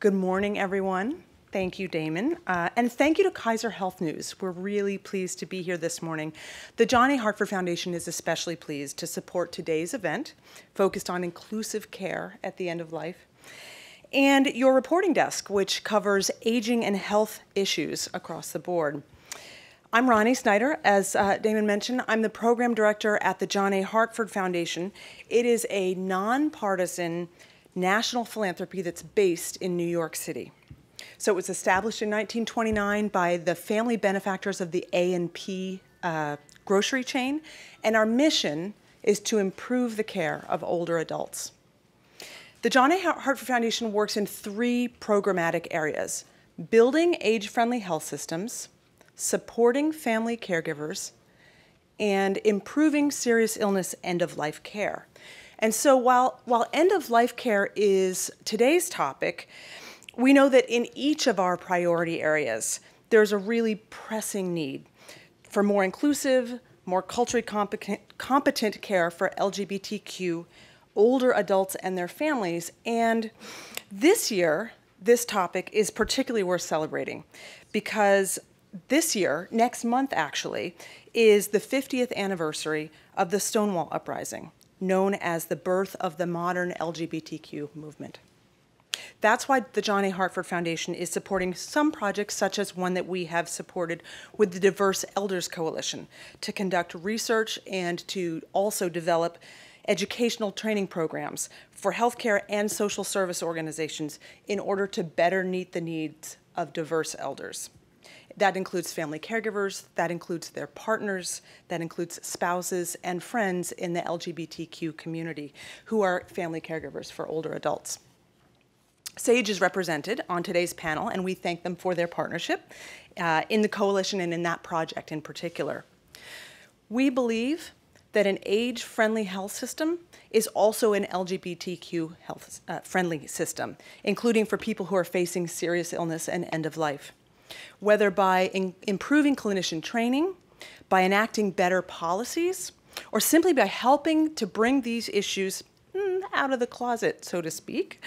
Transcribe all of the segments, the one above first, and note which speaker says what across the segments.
Speaker 1: Good morning, everyone. Thank you, Damon. Uh, and thank you to Kaiser Health News. We're really pleased to be here this morning. The John A. Hartford Foundation is especially pleased to support today's event, focused on inclusive care at the end of life, and your reporting desk, which covers aging and health issues across the board. I'm Ronnie Snyder. As uh, Damon mentioned, I'm the program director at the John A. Hartford Foundation. It is a nonpartisan national philanthropy that's based in New York City. So it was established in 1929 by the family benefactors of the A&P uh, grocery chain, and our mission is to improve the care of older adults. The John A. Hartford Foundation works in three programmatic areas, building age-friendly health systems, supporting family caregivers, and improving serious illness end-of-life care. And so while, while end-of-life care is today's topic, we know that in each of our priority areas, there's a really pressing need for more inclusive, more culturally competent, competent care for LGBTQ older adults and their families. And this year, this topic is particularly worth celebrating because this year, next month actually, is the 50th anniversary of the Stonewall Uprising, known as the birth of the modern LGBTQ movement. That's why the John A. Hartford Foundation is supporting some projects, such as one that we have supported with the Diverse Elders Coalition, to conduct research and to also develop educational training programs for healthcare and social service organizations in order to better meet the needs of diverse elders. That includes family caregivers, that includes their partners, that includes spouses and friends in the LGBTQ community who are family caregivers for older adults. SAGE is represented on today's panel, and we thank them for their partnership uh, in the coalition and in that project in particular. We believe that an age-friendly health system is also an LGBTQ health uh, friendly system, including for people who are facing serious illness and end of life whether by improving clinician training, by enacting better policies, or simply by helping to bring these issues mm, out of the closet, so to speak.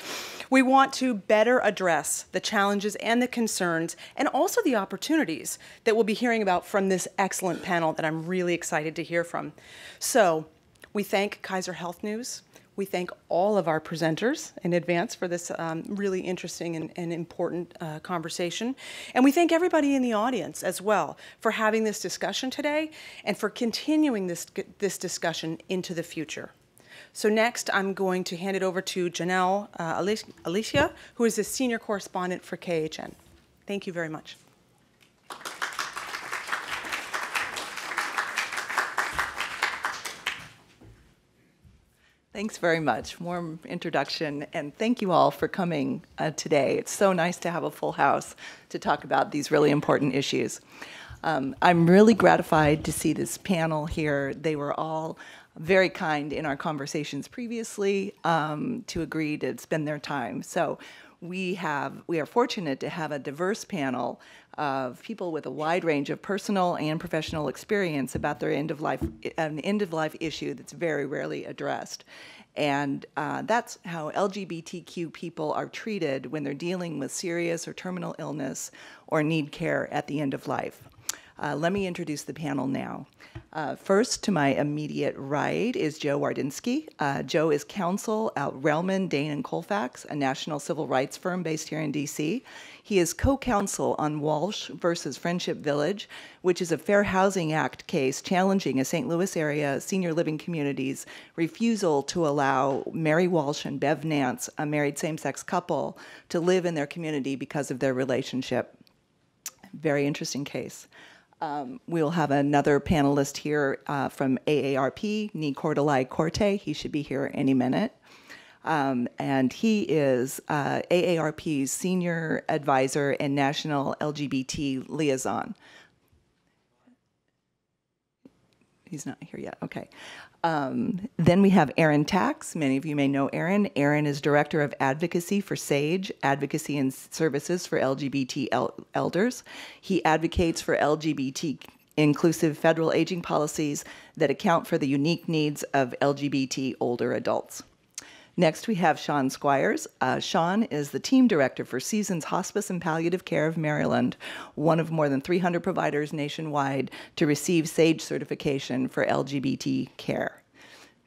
Speaker 1: We want to better address the challenges and the concerns and also the opportunities that we'll be hearing about from this excellent panel that I'm really excited to hear from. So we thank Kaiser Health News we thank all of our presenters in advance for this um, really interesting and, and important uh, conversation. And we thank everybody in the audience as well for having this discussion today and for continuing this, this discussion into the future. So next, I'm going to hand it over to JoNel uh, Aleccia, who is a senior correspondent for KHN. Thank you very much.
Speaker 2: Thanks very much. Warm introduction, and thank you all for coming uh, today. It's so nice to have a full house to talk about these really important issues. Um, I'm really gratified to see this panel here. They were all very kind in our conversations previously um, to agree to spend their time. So we have we are fortunate to have a diverse panel of people with a wide range of personal and professional experience about their end of life an end of life issue that's very rarely addressed and uh, that's how LGBTQ people are treated when they're dealing with serious or terminal illness or need care at the end of life. Uh, let me introduce the panel now. Uh, first, to my immediate right is Joe Wardenski. Uh, Joe is counsel at Relman, Dane, and Colfax, a national civil rights firm based here in D.C. He is co-counsel on Walsh versus Friendship Village, which is a Fair Housing Act case challenging a St. Louis area senior living community's refusal to allow Mary Walsh and Bev Nance, a married same-sex couple, to live in their community because of their relationship. Very interesting case. Um, we'll have another panelist here uh, from AARP, Nii Quartelai Quartey. He should be here any minute. Um, and he is uh, AARP's senior advisor and national LGBT liaison. He's not here yet. Okay. Um, then we have Aaron Tax. Many of you may know Aaron. Aaron is Director of Advocacy for SAGE, Advocacy and Services for LGBT el Elders. He advocates for LGBT inclusive federal aging policies that account for the unique needs of LGBT older adults. Next, we have Sean Squires. Uh, Sean is the team director for Seasons Hospice and Palliative Care of Maryland, one of more than 300 providers nationwide to receive SAGE certification for LGBT care.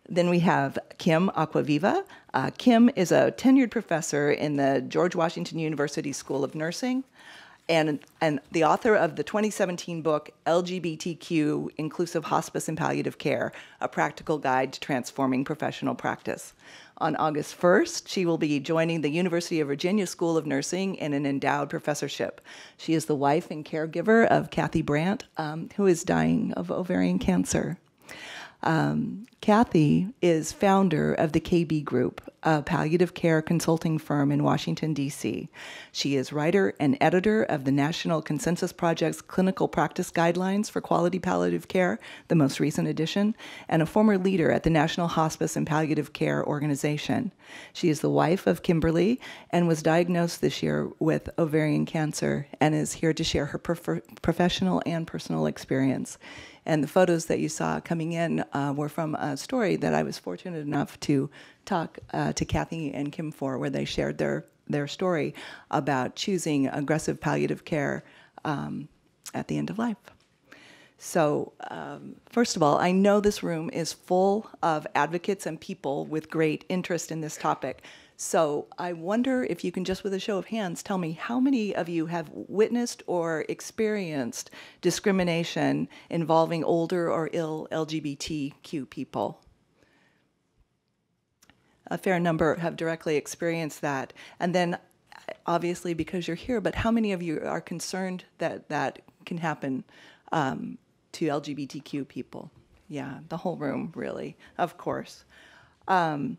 Speaker 2: Then we have Kim Acquaviva. Uh, Kim is a tenured professor in the George Washington University School of Nursing and, and the author of the 2017 book LGBTQ Inclusive Hospice and Palliative Care A Practical Guide to Transforming Professional Practice. On August 1st, she will be joining the University of Virginia School of Nursing in an endowed professorship. She is the wife and caregiver of Kathy Brandt, um, who is dying of ovarian cancer. Um, Kathy is founder of the KB Group, a palliative care consulting firm in Washington, D.C. She is writer and editor of the National Consensus Project's Clinical Practice Guidelines for Quality Palliative Care, the most recent edition, and a former leader at the National Hospice and Palliative Care Organization. She is the wife of Kimberly and was diagnosed this year with ovarian cancer and is here to share her prof- professional and personal experience. And the photos that you saw coming in uh, were from a story that I was fortunate enough to talk uh, to Kathy and Kim for, where they shared their, their story about choosing aggressive palliative care um, at the end of life. So, um, first of all, I know this room is full of advocates and people with great interest in this topic. So I wonder if you can just with a show of hands tell me how many of you have witnessed or experienced discrimination involving older or ill LGBTQ people? A fair number have directly experienced that. And then obviously because you're here, but how many of you are concerned that that can happen um, to LGBTQ people? Yeah, the whole room, really, of course. Um,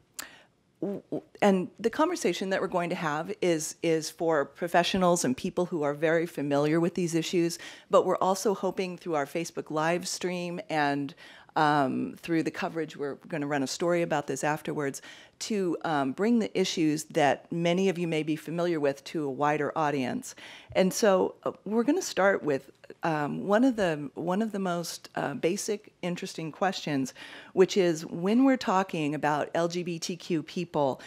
Speaker 2: and the conversation that we're going to have is is for professionals and people who are very familiar with these issues. But we're also hoping through our Facebook live stream and um, through the coverage, we're going to run a story about this afterwards, to um, bring the issues that many of you may be familiar with to a wider audience. And so uh, we're going to start with um, one of the one of the most uh, basic, interesting questions, which is when we're talking about LGBTQ people.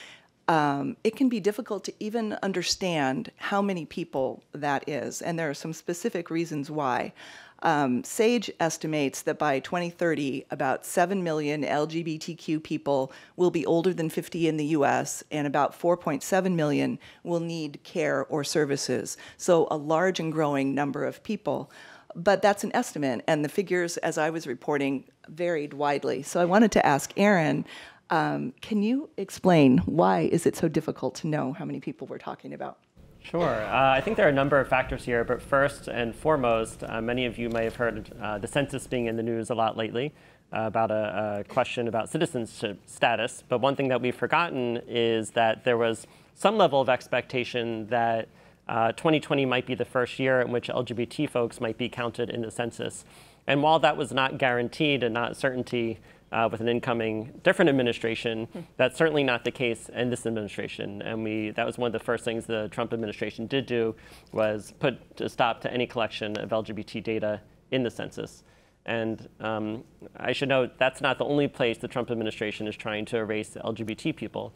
Speaker 2: Um, it can be difficult to even understand how many people that is, and there are some specific reasons why. Um, SAGE estimates that by 2030, about 7 million LGBTQ people will be older than 50 in the US, and about 4.7 million will need care or services. So, a large and growing number of people. But that's an estimate, and the figures, as I was reporting, varied widely. So, I wanted to ask Aaron. Um, can you explain why is it so difficult to know how many people we're talking about?
Speaker 3: Sure. Uh, I think there are a number of factors here, but first and foremost, uh, many of you may have heard uh, the census being in the news a lot lately uh, about a, a, question about citizenship status. But one thing that we've forgotten is that there was some level of expectation that 2020 uh, might be the first year in which LGBT folks might be counted in the census. And while that was not guaranteed and not certainty, uh, with an incoming different administration. Hmm. That's certainly not the case in this administration. And we that was one of the first things the Trump administration did do was put a stop to any collection of LGBT data in the census. And um, I should note that's not the only place the Trump administration is trying to erase LGBT people.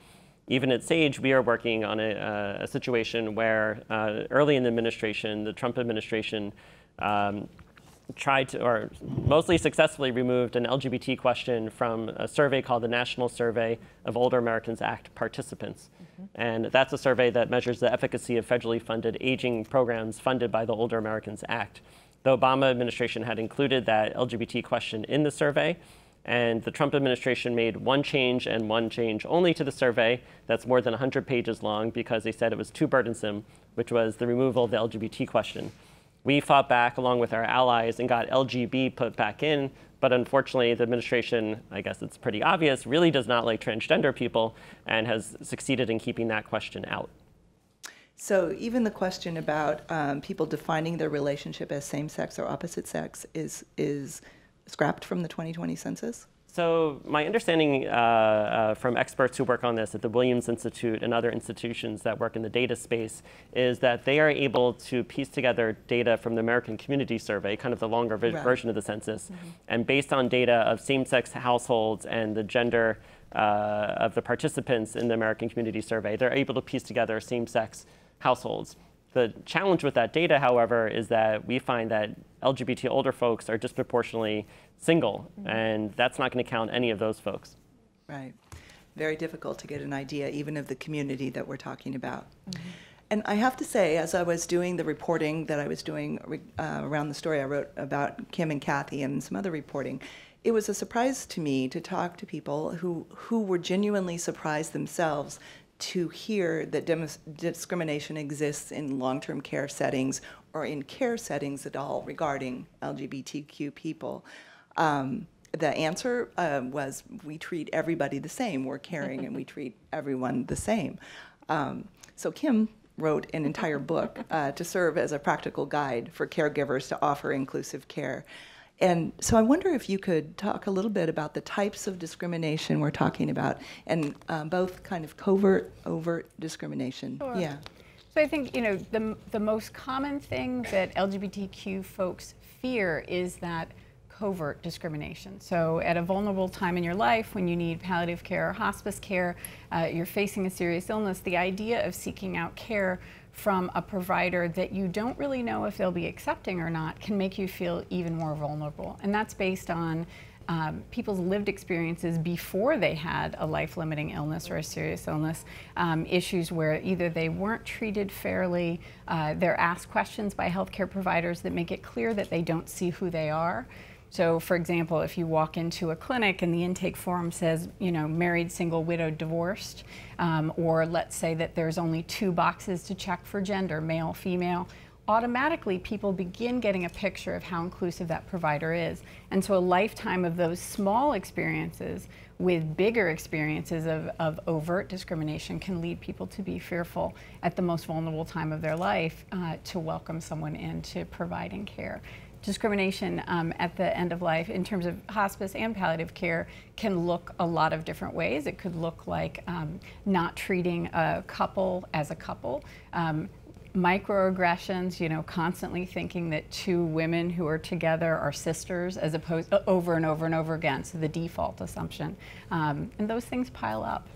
Speaker 3: Even at SAGE, we are working on a, uh, a situation where uh, early in the administration, the Trump administration um, tried to, or mostly successfully removed an LGBT question from a survey called the National Survey of Older Americans Act participants. Mm-hmm. And that's a survey that measures the efficacy of federally funded aging programs funded by the Older Americans Act. The Obama administration had included that LGBT question in the survey, and the Trump administration made one change and one change only to the survey that's more than 100 pages long because they said it was too burdensome, which was the removal of the LGBT question. We fought back along with our allies and got LGB put back in, but unfortunately, the administration, I guess it's pretty obvious, really does not like transgender people and has succeeded in keeping that question out.
Speaker 2: So even the question about um, people defining their relationship as same sex or opposite sex is is scrapped from the 2020 census?
Speaker 3: So my understanding uh, uh, from experts who work on this at the Williams Institute and other institutions that work in the data space is that they are able to piece together data from the American Community Survey, kind of the longer right. version of the census, mm-hmm. and based on data of same-sex households and the gender uh, of the participants in the American Community Survey. They're able to piece together same-sex households. The challenge with that data, however, is that we find that LGBT older folks are disproportionately single, mm-hmm. and that's not going to count any of those folks.
Speaker 2: Right. Very difficult to get an idea, even of the community that we're talking about. Mm-hmm. And I have to say, as I was doing the reporting that I was doing uh, around the story I wrote about Kim and Kathy and some other reporting, it was a surprise to me to talk to people who, who were genuinely surprised themselves to hear that discrimination exists in long term care settings or in care settings at all regarding LGBTQ people. Um, the answer uh, was we treat everybody the same. We're caring and we treat everyone the same. Um, so Kim wrote an entire book uh, to serve as a practical guide for caregivers to offer inclusive care. And so I wonder if you could talk a little bit about the types of discrimination we're talking about, and um, both kind of covert, overt discrimination.
Speaker 4: Sure. Yeah. So I think you know the the most common thing that LGBTQ folks fear is that covert discrimination. So at a vulnerable time in your life when you need palliative care or hospice care, uh, you're facing a serious illness, the idea of seeking out care from a provider that you don't really know if they'll be accepting or not can make you feel even more vulnerable. And that's based on um, people's lived experiences before they had a life limiting illness or a serious illness, um, issues where either they weren't treated fairly, uh, they're asked questions by healthcare providers that make it clear that they don't see who they are. So, for example, if you walk into a clinic and the intake form says, you know, married, single, widowed, divorced, um, or let's say that there's only two boxes to check for gender, male, female, automatically people begin getting a picture of how inclusive that provider is. And so a lifetime of those small experiences with bigger experiences of, of overt discrimination can lead people to be fearful at the most vulnerable time of their life uh, to welcome someone into providing care discrimination um, at the end of life in terms of hospice and palliative care can look a lot of different ways. It could look like um, not treating a couple as a couple. Um, microaggressions, you know, constantly thinking that two women who are together are sisters as opposed uh, over and over and over again, so the default assumption. Um, and those things pile up.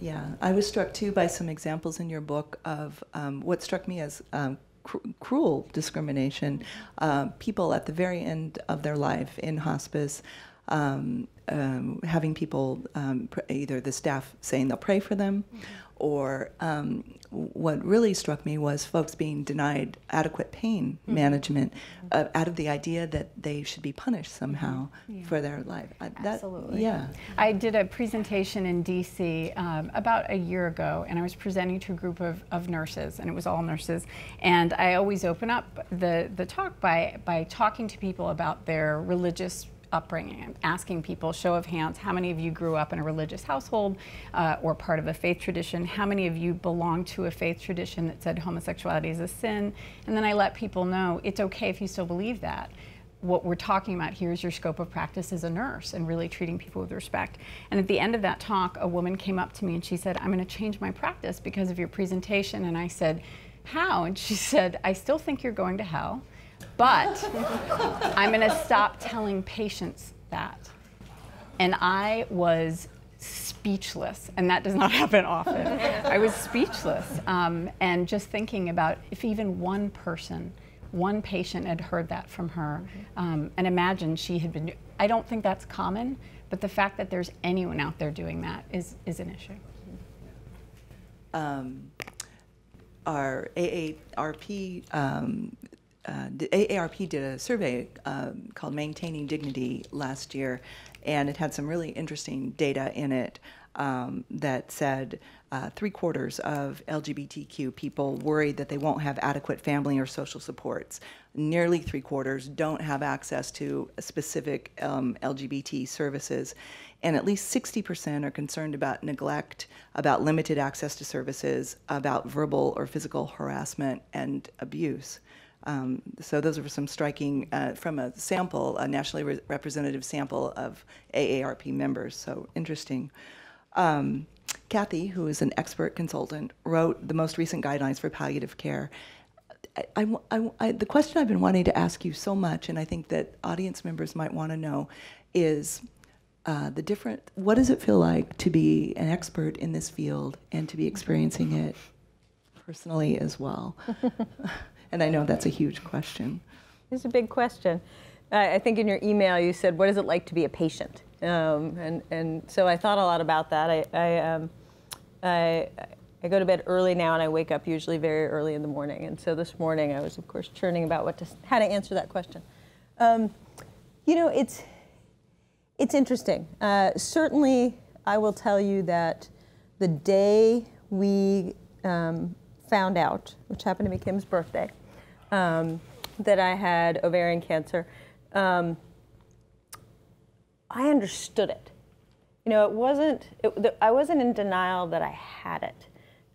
Speaker 2: Yeah, I was struck too by some examples in your book of um, what struck me as um, cr- cruel discrimination. Uh, people at the very end of their life in hospice, um, um, having people, um, either the staff saying they'll pray for them, mm-hmm. Or um, what really struck me was folks being denied adequate pain mm-hmm. management uh, out of the idea that they should be punished somehow yeah. for their life.
Speaker 4: Uh, that, Absolutely. Yeah. I did a presentation in DC um, about a year ago, and I was presenting to a group of, of nurses, and it was all nurses. And I always open up the, the talk by, by talking to people about their religious upbringing. I'm asking people, show of hands, how many of you grew up in a religious household uh, or part of a faith tradition? How many of you belong to a faith tradition that said homosexuality is a sin? And then I let people know it's okay if you still believe that what we're talking about here is your scope of practice as a nurse and really treating people with respect. And at the end of that talk, a woman came up to me and she said, I'm going to change my practice because of your presentation. And I said, How? And she said, I still think you're going to hell. But I'm going to stop telling patients that. And I was speechless, and that does not happen often. I was speechless, um, and just thinking about if even one person, one patient had heard that from her, um, and imagine she had been. I don't think that's common, but the fact that there's anyone out there doing that is is an issue. Um,
Speaker 2: our AARP uh, AARP did a survey um, called Maintaining Dignity last year, and it had some really interesting data in it um, that said uh, three quarters of LGBTQ people worried that they won't have adequate family or social supports. Nearly three quarters don't have access to specific um, LGBT services. And at least 60% are concerned about neglect, about limited access to services, about verbal or physical harassment and abuse. Um, so those are some striking uh, from a sample, a nationally re- representative sample of AARP members. So interesting. Um, Kathy, who is an expert consultant, wrote the most recent guidelines for palliative care. I, I, I, the question I've been wanting to ask you so much, and I think that audience members might want to know, is uh, the different. What does it feel like to be an expert in this field and to be experiencing it personally as well? and I know that's a huge question.
Speaker 5: It's a big question. I think in your email you said, "What is it like to be a patient?" Um, and and so I thought a lot about that. I I, um, I I go to bed early now, and I wake up usually very early in the morning. And so this morning I was, of course, churning about what to, how to answer that question. Um, you know, it's it's interesting. Uh, certainly, I will tell you that the day we um, found out, which happened to be Kim's birthday, um, that I had ovarian cancer, um, I understood it. You know, it wasn't. It, I wasn't in denial that I had it,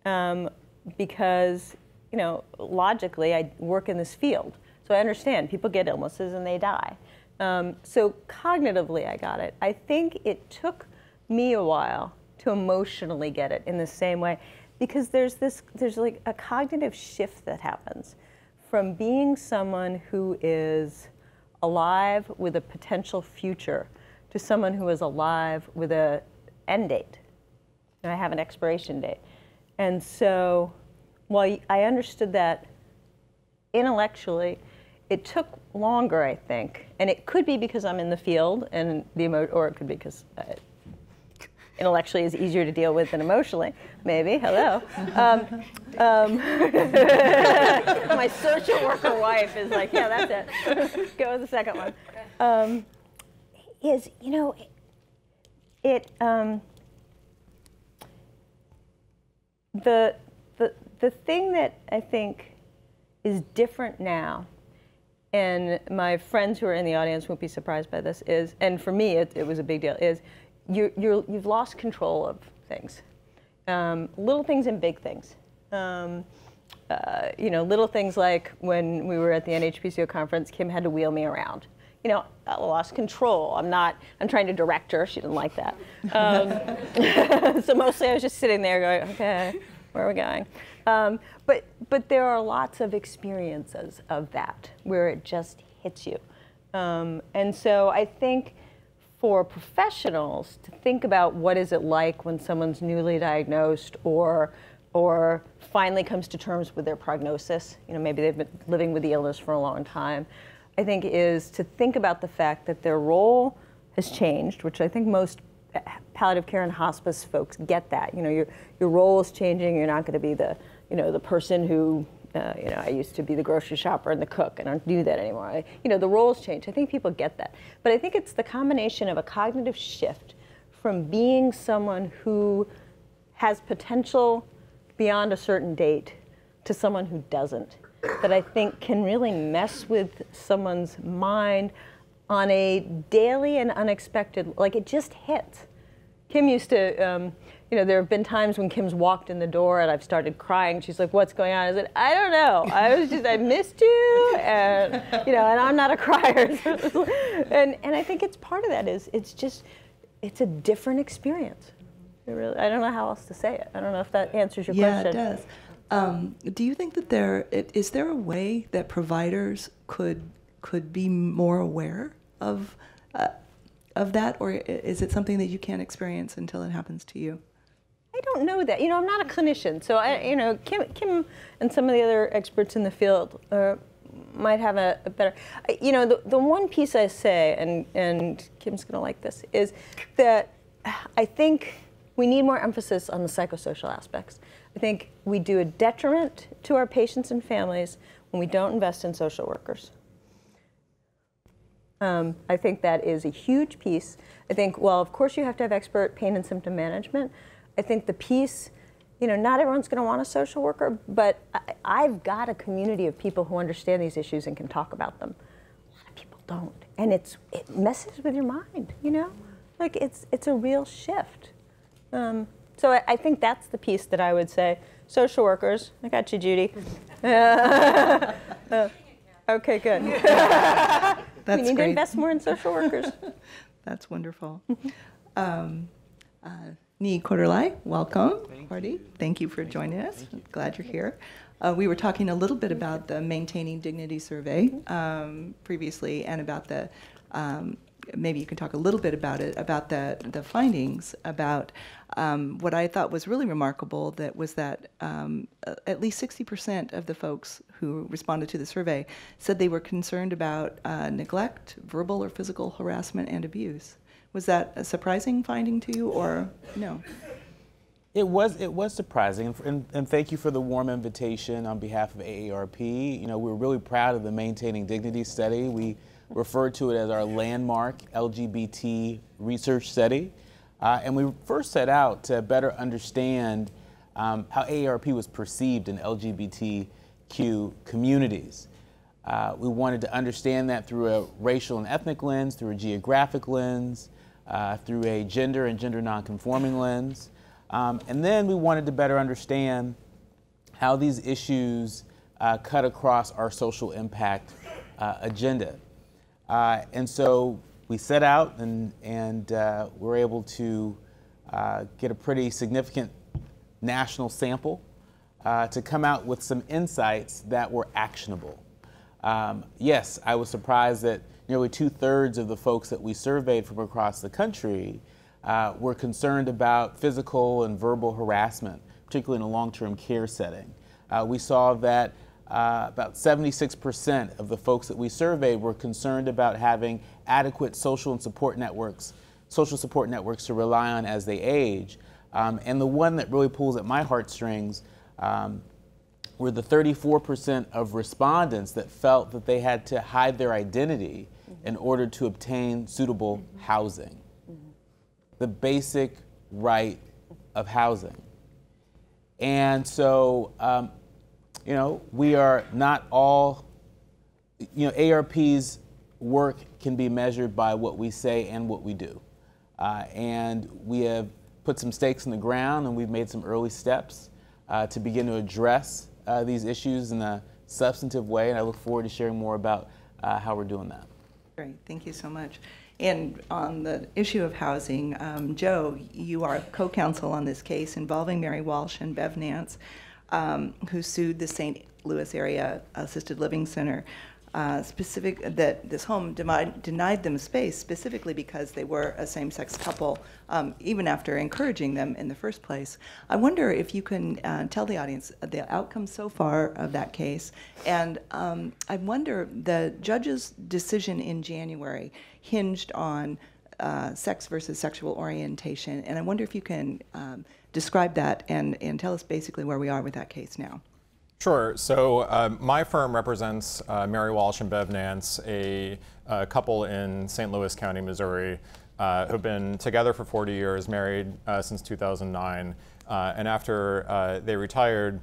Speaker 5: um, because you know, logically, I work in this field, so I understand people get illnesses and they die. Um, so cognitively, I got it. I think it took me a while to emotionally get it in the same way, because there's this, there's like a cognitive shift that happens from being someone who is alive with a potential future to someone who is alive with a end date. And I have an expiration date. And so while I understood that intellectually, it took longer, I think. And it could be because I'm in the field and the emo- or it could be because intellectually is easier to deal with than emotionally, maybe. Hello. Um, um, my social worker wife is like, yeah, that's it. Go with the second one. Um, is, you know, it, um, the, the, the thing that I think is different now, and my friends who are in the audience won't be surprised by this, is, and for me it, it was a big deal, is you you have lost control of things. Um, little things and big things. Um, uh, you know, little things like when we were at the NHPCO conference, Kim had to wheel me around. You know, I lost control. I'm not, I'm trying to direct her. She didn't like that. Um, so mostly I was just sitting there going, okay, where are we going? Um, but, but there are lots of experiences of that where it just hits you. Um, and so I think for professionals to think about what is it like when someone's newly diagnosed or or finally comes to terms with their prognosis, you know, maybe they've been living with the illness for a long time, I think is to think about the fact that their role has changed, which I think most palliative care and hospice folks get that. You know, your your role is changing. You're not going to be the you know the person who uh, you know, I used to be the grocery shopper and the cook, and I don't do that anymore. I, you know, the roles change. I think people get that. But I think it's the combination of a cognitive shift from being someone who has potential beyond a certain date to someone who doesn't that I think can really mess with someone's mind on a daily and unexpected, like it just hits. Kim used to, um, you know, there have been times when Kim's walked in the door and I've started crying. She's like, "What's going on?" I said, "I don't know. I was just, I missed you, and you know, and I'm not a crier." and and I think it's part of that is it's just, it's a different experience. It really, I don't know how else to say it. I don't know if that answers your
Speaker 2: yeah,
Speaker 5: question.
Speaker 2: Yeah, it does. Um, do you think that there is there a way that providers could could be more aware of uh, of that, or is it something that you can't experience until it happens to you?
Speaker 5: I don't know that. You know, I'm not a clinician, so I, you know, Kim, Kim and some of the other experts in the field uh, might have a, a, better. You know, the, the one piece I say, and and Kim's gonna like this, is that I think we need more emphasis on the psychosocial aspects. I think we do a detriment to our patients and families when we don't invest in social workers. Um, I think that is a huge piece. I think, well, of course, you have to have expert pain and symptom management. I think the piece, you know, not everyone's going to want a social worker, but I, have got a community of people who understand these issues and can talk about them. A lot of people don't, and it's it messes with your mind, you know, like it's it's a real shift. Um, so I, I, think that's the piece that I would say. Social workers, I got you, Judy. uh, okay, good.
Speaker 2: That's
Speaker 5: we need
Speaker 2: great.
Speaker 5: to invest more in social workers.
Speaker 2: That's wonderful. um, uh, Nii Quartelai, welcome, Thank Party. You. Thank you for Thank joining us. You. Glad you're here. Uh, we were talking a little bit about the Maintaining Dignity survey um, previously and about the um, maybe you can talk a little bit about it, about the, the findings, about um, what I thought was really remarkable that was that um, at least 60% of the folks who responded to the survey said they were concerned about uh, neglect, verbal or physical harassment, and abuse. Was that a surprising finding to you, or no?
Speaker 6: It was it was surprising, and, and, thank you for the warm invitation on behalf of AARP. You know, we're really proud of the Maintaining Dignity study. We refer to it as our landmark LGBT research study, uh, and we first set out to better understand um, how AARP was perceived in LGBTQ communities. Uh, we wanted to understand that through a racial and ethnic lens, through a geographic lens, uh, through a gender and gender nonconforming lens. Um, and then we wanted to better understand how these issues uh, cut across our social impact uh, agenda. Uh, and so we set out and, and were able to get a pretty significant national sample to come out with some insights that were actionable. Um, yes, I was surprised that nearly two thirds of the folks that we surveyed from across the country uh, were concerned about physical and verbal harassment, particularly in a long term care setting. Uh, we saw that uh, about 76% of the folks that we surveyed were concerned about having adequate social and support networks, social support networks to rely on as they age. Um, and the one that really pulls at my heartstrings um, were the 34% of respondents that felt that they had to hide their identity in order to obtain suitable housing the basic right of housing. And so, um, you know, we are not all, you know, AARP's work can be measured by what we say and what we do. Uh, and we have put some stakes in the ground and we've made some early steps uh, to begin to address uh, these issues in a substantive way. And I look forward to sharing more about uh, how we're doing that.
Speaker 2: Great, thank you so much. And on the issue of housing, um, Joe, you are co-counsel on this case involving Mary Walsh and Bev Nance, um, who sued the St. Louis Area Assisted Living Center uh, specific that this home denied, denied them space specifically because they were a same-sex couple, um, even after encouraging them in the first place. I wonder if you can uh, tell the audience the outcome so far of that case, and um, I wonder the judge's decision in January hinged on uh, sex versus sexual orientation, and I wonder if you can um, describe that and, and tell us basically where we are with that case now.
Speaker 7: Sure. So uh, my firm represents uh, Mary Walsh and Bev Nance, a, a couple in St. Louis County, Missouri, uh, who've been together for 40 years, married uh, since 2009. Uh, and after uh, they retired,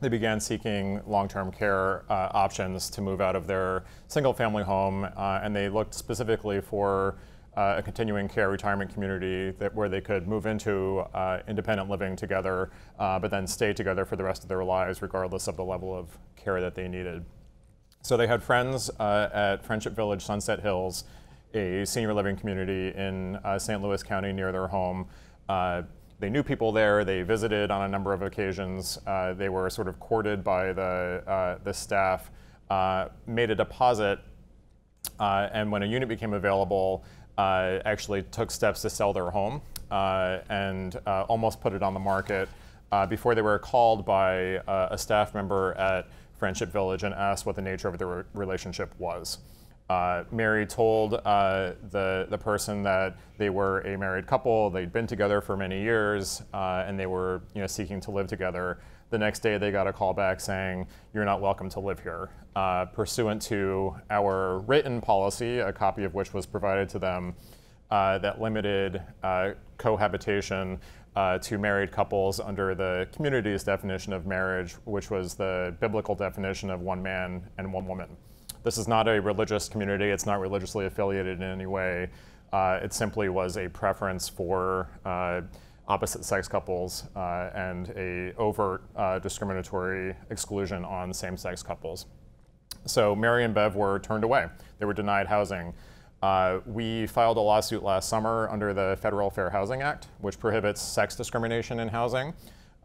Speaker 7: they began seeking long-term care options to move out of their single-family home, and they looked specifically for uh, a continuing care retirement community that, where they could move into uh, independent living together, uh, but then stay together for the rest of their lives, regardless of the level of care that they needed. So they had friends uh, at Friendship Village Sunset Hills, a senior living community in uh, St. Louis County near their home. Uh, they knew people there. They visited on a number of occasions. they were sort of courted by the, the staff, made a deposit, and when a unit became available, actually took steps to sell their home uh, and uh, almost put it on the market uh, before they were called by uh, a staff member at Friendship Village and asked what the nature of their relationship was. Uh, Mary told the, the person that they were a married couple, they'd been together for many years, and they were you know, seeking to live together. The next day, they got a call back saying, You're not welcome to live here. Uh, pursuant to our written policy, a copy of which was provided to them, uh, that limited uh, cohabitation uh, to married couples under the community's definition of marriage, which was the biblical definition of one man and one woman. This is not a religious community, it's not religiously affiliated in any way. Uh, it simply was a preference for uh, opposite sex couples and a overt discriminatory exclusion on same sex couples. So Mary and Bev were turned away. They were denied housing. Uh, we filed a lawsuit last summer under the Federal Fair Housing Act, which prohibits sex discrimination in housing.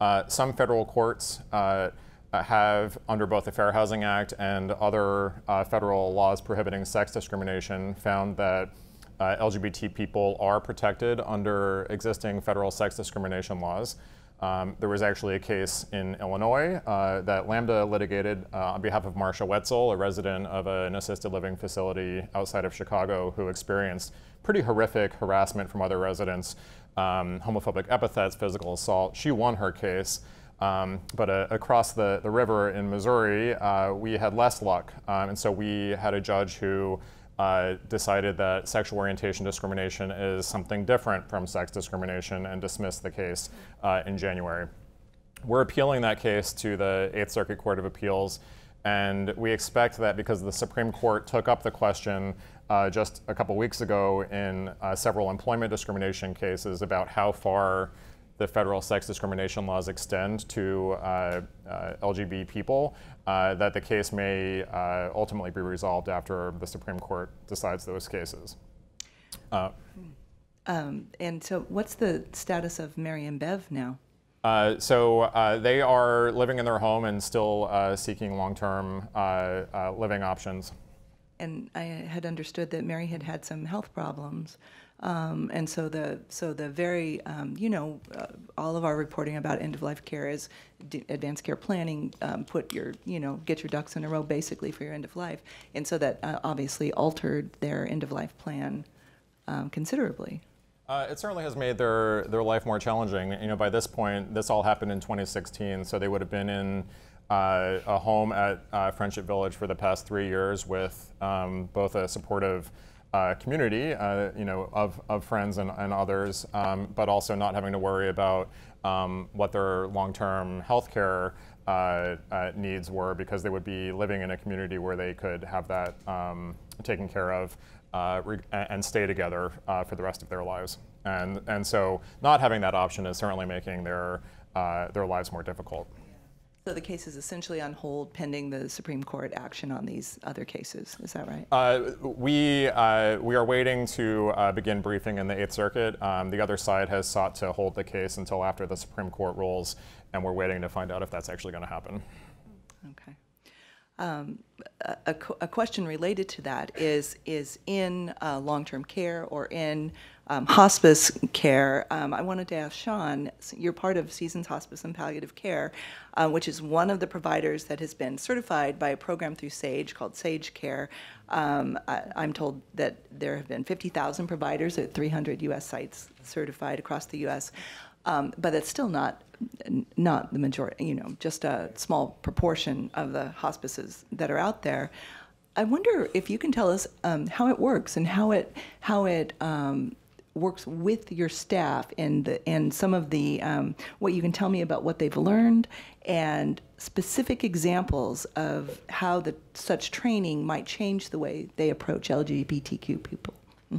Speaker 7: Uh, some federal courts uh, have, under both the Fair Housing Act and other uh, federal laws prohibiting sex discrimination, found that uh, LGBT people are protected under existing federal sex discrimination laws. Um, there was actually a case in Illinois uh, that Lambda litigated uh, on behalf of Marsha Wetzel, a resident of an assisted living facility outside of Chicago who experienced pretty horrific harassment from other residents, um, homophobic epithets, physical assault. She won her case. Um, but uh, across the, the river in Missouri, uh, we had less luck. Um, and so we had a judge who uh, decided that sexual orientation discrimination is something different from sex discrimination and dismissed the case uh, in January. We're appealing that case to the Eighth Circuit Court of Appeals, and we expect that because the Supreme Court took up the question uh, just a couple weeks ago in uh, several employment discrimination cases about how far the federal sex discrimination laws extend to uh, uh, LGBT people, uh, that the case may uh, ultimately be resolved after the Supreme Court decides those cases. Uh,
Speaker 2: Um, and so, what's the status of Mary and Bev now?
Speaker 7: Uh, so uh, they are living in their home and still uh, seeking long-term uh, uh, living options.
Speaker 2: And I had understood that Mary had had some health problems. Um, and so the so the very um, you know uh, all of our reporting about end of life care is advanced care planning. Um, put your you know get your ducks in a row basically for your end of life, and so that uh, obviously altered their end of life plan um, considerably.
Speaker 7: Uh, it certainly has made their, their life more challenging. You know, by this point, this all happened in 2016, so they would have been in uh, a home at uh, Friendship Village for the past three years with um, both a supportive uh, community, uh, you know, of, of friends and, and others, um, but also not having to worry about um, what their long-term healthcare uh, uh, needs were because they would be living in a community where they could have that um, taken care of uh, and stay together uh, for the rest of their lives. And, and so not having that option is certainly making their, their lives more difficult.
Speaker 2: So the case is essentially on hold pending the Supreme Court action on these other cases. Is that right?
Speaker 7: Uh, we, uh, we are waiting to uh, begin briefing in the Eighth Circuit. Um, the other side has sought to hold the case until after the Supreme Court rules, and we're waiting to find out if that's actually going to happen.
Speaker 2: Okay. Um, a, a question related to that is is in uh, long-term care or in um, hospice care. Um, I wanted to ask Sean. You're part of Seasons Hospice and Palliative Care, uh, which is one of the providers that has been certified by a program through SAGE called SAGE Care. Um, I, I'm told that there have been 50,000 providers at 300 U.S. sites certified across the U.S. Um, but it's still not not the majority. You know, just a small proportion of the hospices that are out there. I wonder if you can tell us um, how it works and how it how it um, works with your staff and the and some of the um, what you can tell me about what they've learned and specific examples of how the such training might change the way they approach LGBTQ people.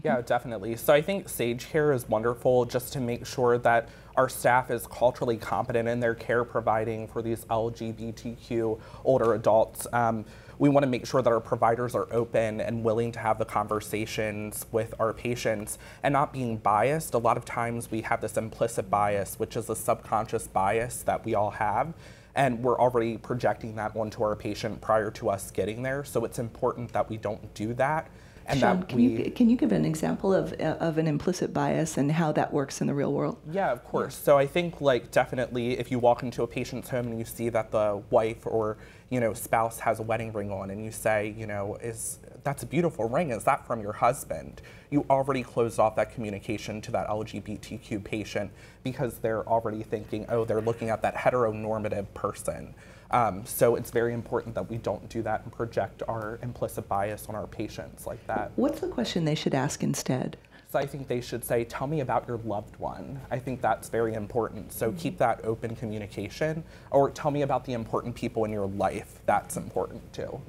Speaker 8: Yeah, definitely. So I think Sage Care is wonderful just to make sure that our staff is culturally competent in their care providing for these LGBTQ older adults. Um, we want to make sure that our providers are open and willing to have the conversations with our patients and not being biased. A lot of times we have this implicit bias, which is a subconscious bias that we all have. And we're already projecting that onto our patient prior to us getting there. So it's important that we don't do that and
Speaker 2: Sean,
Speaker 8: that
Speaker 2: can
Speaker 8: we
Speaker 2: you can you give an example of uh, of an implicit bias and how that works in the real world?
Speaker 8: Yeah, of course. So I think like definitely if you walk into a patient's home and you see that the wife or you know spouse has a wedding ring on and you say, you know, is that's a beautiful ring. Is that from your husband? You already closed off that communication to that LGBTQ patient because they're already thinking, oh, they're looking at that heteronormative person. Um, so it's very important that we don't do that and project our implicit bias on our patients like that.
Speaker 2: What's the question they should ask instead?
Speaker 8: So I think they should say, tell me about your loved one. I think that's very important. So keep that open communication or tell me about the important people in your life. That's important too.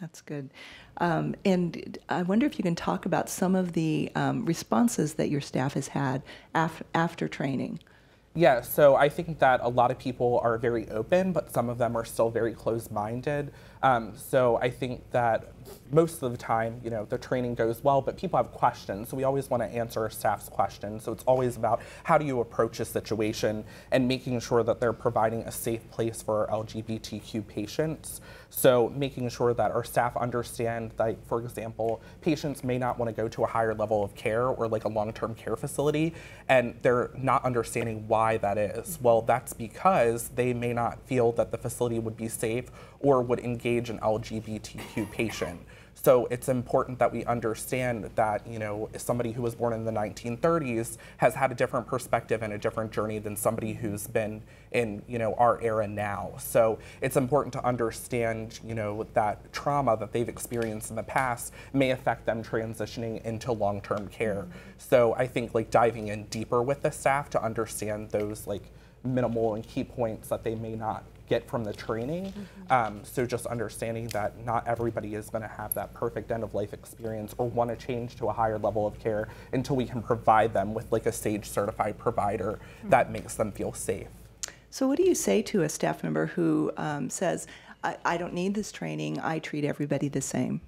Speaker 2: That's good. Um, and I wonder if you can talk about some of the um, responses that your staff has had af- after training.
Speaker 8: Yeah, so I think that a lot of people are very open, but some of them are still very closed minded. Um, so I think that most of the time, you know, the training goes well, but people have questions. So we always want to answer staff's questions. So it's always about how do you approach a situation and making sure that they're providing a safe place for LGBTQ patients. So making sure that our staff understand that, for example, patients may not want to go to a higher level of care or like a long-term care facility, and they're not understanding why that is. Well, that's because they may not feel that the facility would be safe or would engage an LGBTQ patient. So it's important that we understand that, you know, somebody who was born in the 1930s has had a different perspective and a different journey than somebody who's been in, you know, our era now. So it's important to understand, you know, that trauma that they've experienced in the past may affect them transitioning into long-term care. Mm -hmm. So I think like diving in deeper with the staff to understand those like minimal and key points that they may not get from the training. Mm -hmm. um, so just understanding that not everybody is going to have that perfect end of life experience or want to change to a higher level of care until we can provide them with like a SAGE certified provider mm -hmm. that makes them feel safe.
Speaker 2: So what do you say to a staff member who um, says, I, I don't need this training, I treat everybody the same?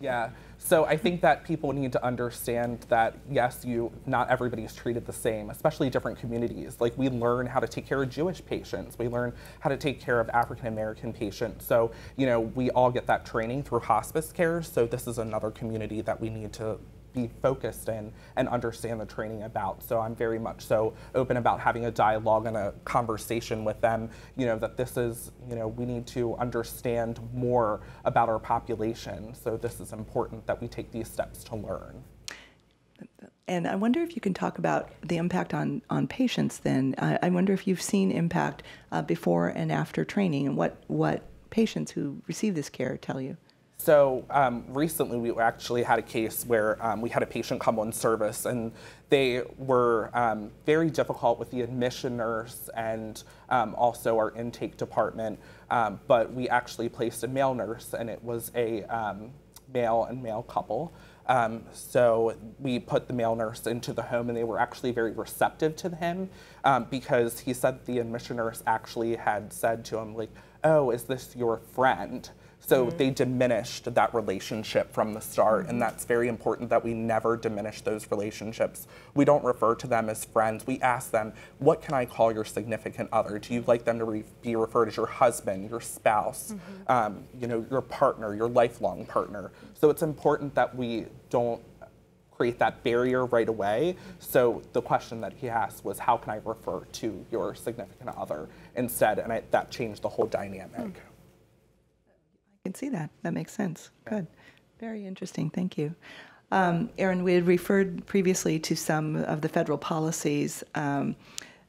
Speaker 8: Yeah. So I think that people need to understand that yes, you not everybody is treated the same, especially different communities. Like we learn how to take care of Jewish patients, we learn how to take care of African American patients. So you know we all get that training through hospice care. So this is another community that we need to be focused in and understand the training about. So I'm very much so open about having a dialogue and a conversation with them, you know, that this is, you know, we need to understand more about our population. So this is important that we take these steps to learn.
Speaker 2: And I wonder if you can talk about the impact on, on patients then. I, I wonder if you've seen impact uh, before and after training and what, what patients who receive this care tell you.
Speaker 8: So um, recently, we actually had a case where um, we had a patient come on service, and they were um, very difficult with the admission nurse and um, also our intake department. Um, but we actually placed a male nurse, and it was a um, male and male couple. Um, so we put the male nurse into the home, and they were actually very receptive to him um, because he said the admission nurse actually had said to him, like, "Oh, is this your friend?" So mm-hmm. they diminished that relationship from the start, mm-hmm. and that's very important that we never diminish those relationships. We don't refer to them as friends. We ask them, "What can I call your significant other? Do you like them to re- be referred as your husband, your spouse, mm-hmm. um, you know, your partner, your lifelong partner?" So it's important that we don't create that barrier right away. So the question that he asked was, how can I refer to your significant other instead? And I, that changed the whole dynamic.
Speaker 2: Can see that. That makes sense. Good. Very interesting. Thank you. Um, Aaron, we had referred previously to some of the federal policies, um,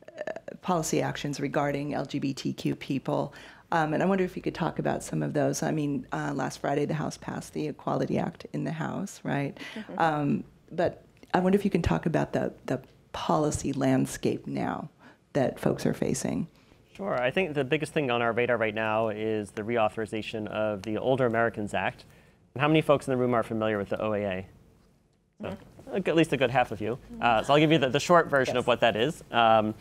Speaker 2: uh, policy actions regarding LGBTQ people. Um, and I wonder if you could talk about some of those. I mean, uh, last Friday the House passed the Equality Act in the House, right? Mm-hmm. Um, but I wonder if you can talk about the, the policy landscape now that folks are facing.
Speaker 3: Sure. I think the biggest thing on our radar right now is the reauthorization of the Older Americans Act. And how many folks in the room are familiar with the OAA? So, at least a good half of you. Uh, so I'll give you the, the short version yes. of what that is. Um,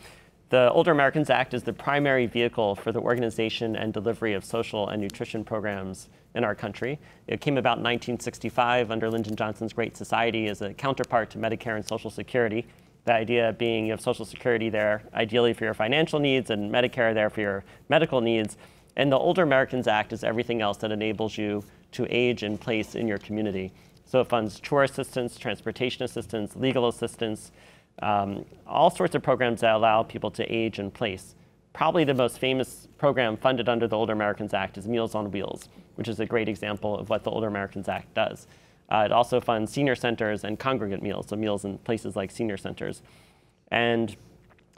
Speaker 3: the Older Americans Act is the primary vehicle for the organization and delivery of social and nutrition programs in our country. It came about in 1965 under Lyndon Johnson's Great Society as a counterpart to Medicare and Social Security. The idea being you have Social Security there, ideally for your financial needs, and Medicare there for your medical needs. And the Older Americans Act is everything else that enables you to age in place in your community. So it funds chore assistance, transportation assistance, legal assistance, um, all sorts of programs that allow people to age in place. Probably the most famous program funded under the Older Americans Act is Meals on Wheels, which is a great example of what the Older Americans Act does. Uh, it also funds senior centers and congregate meals, so meals in places like senior centers. And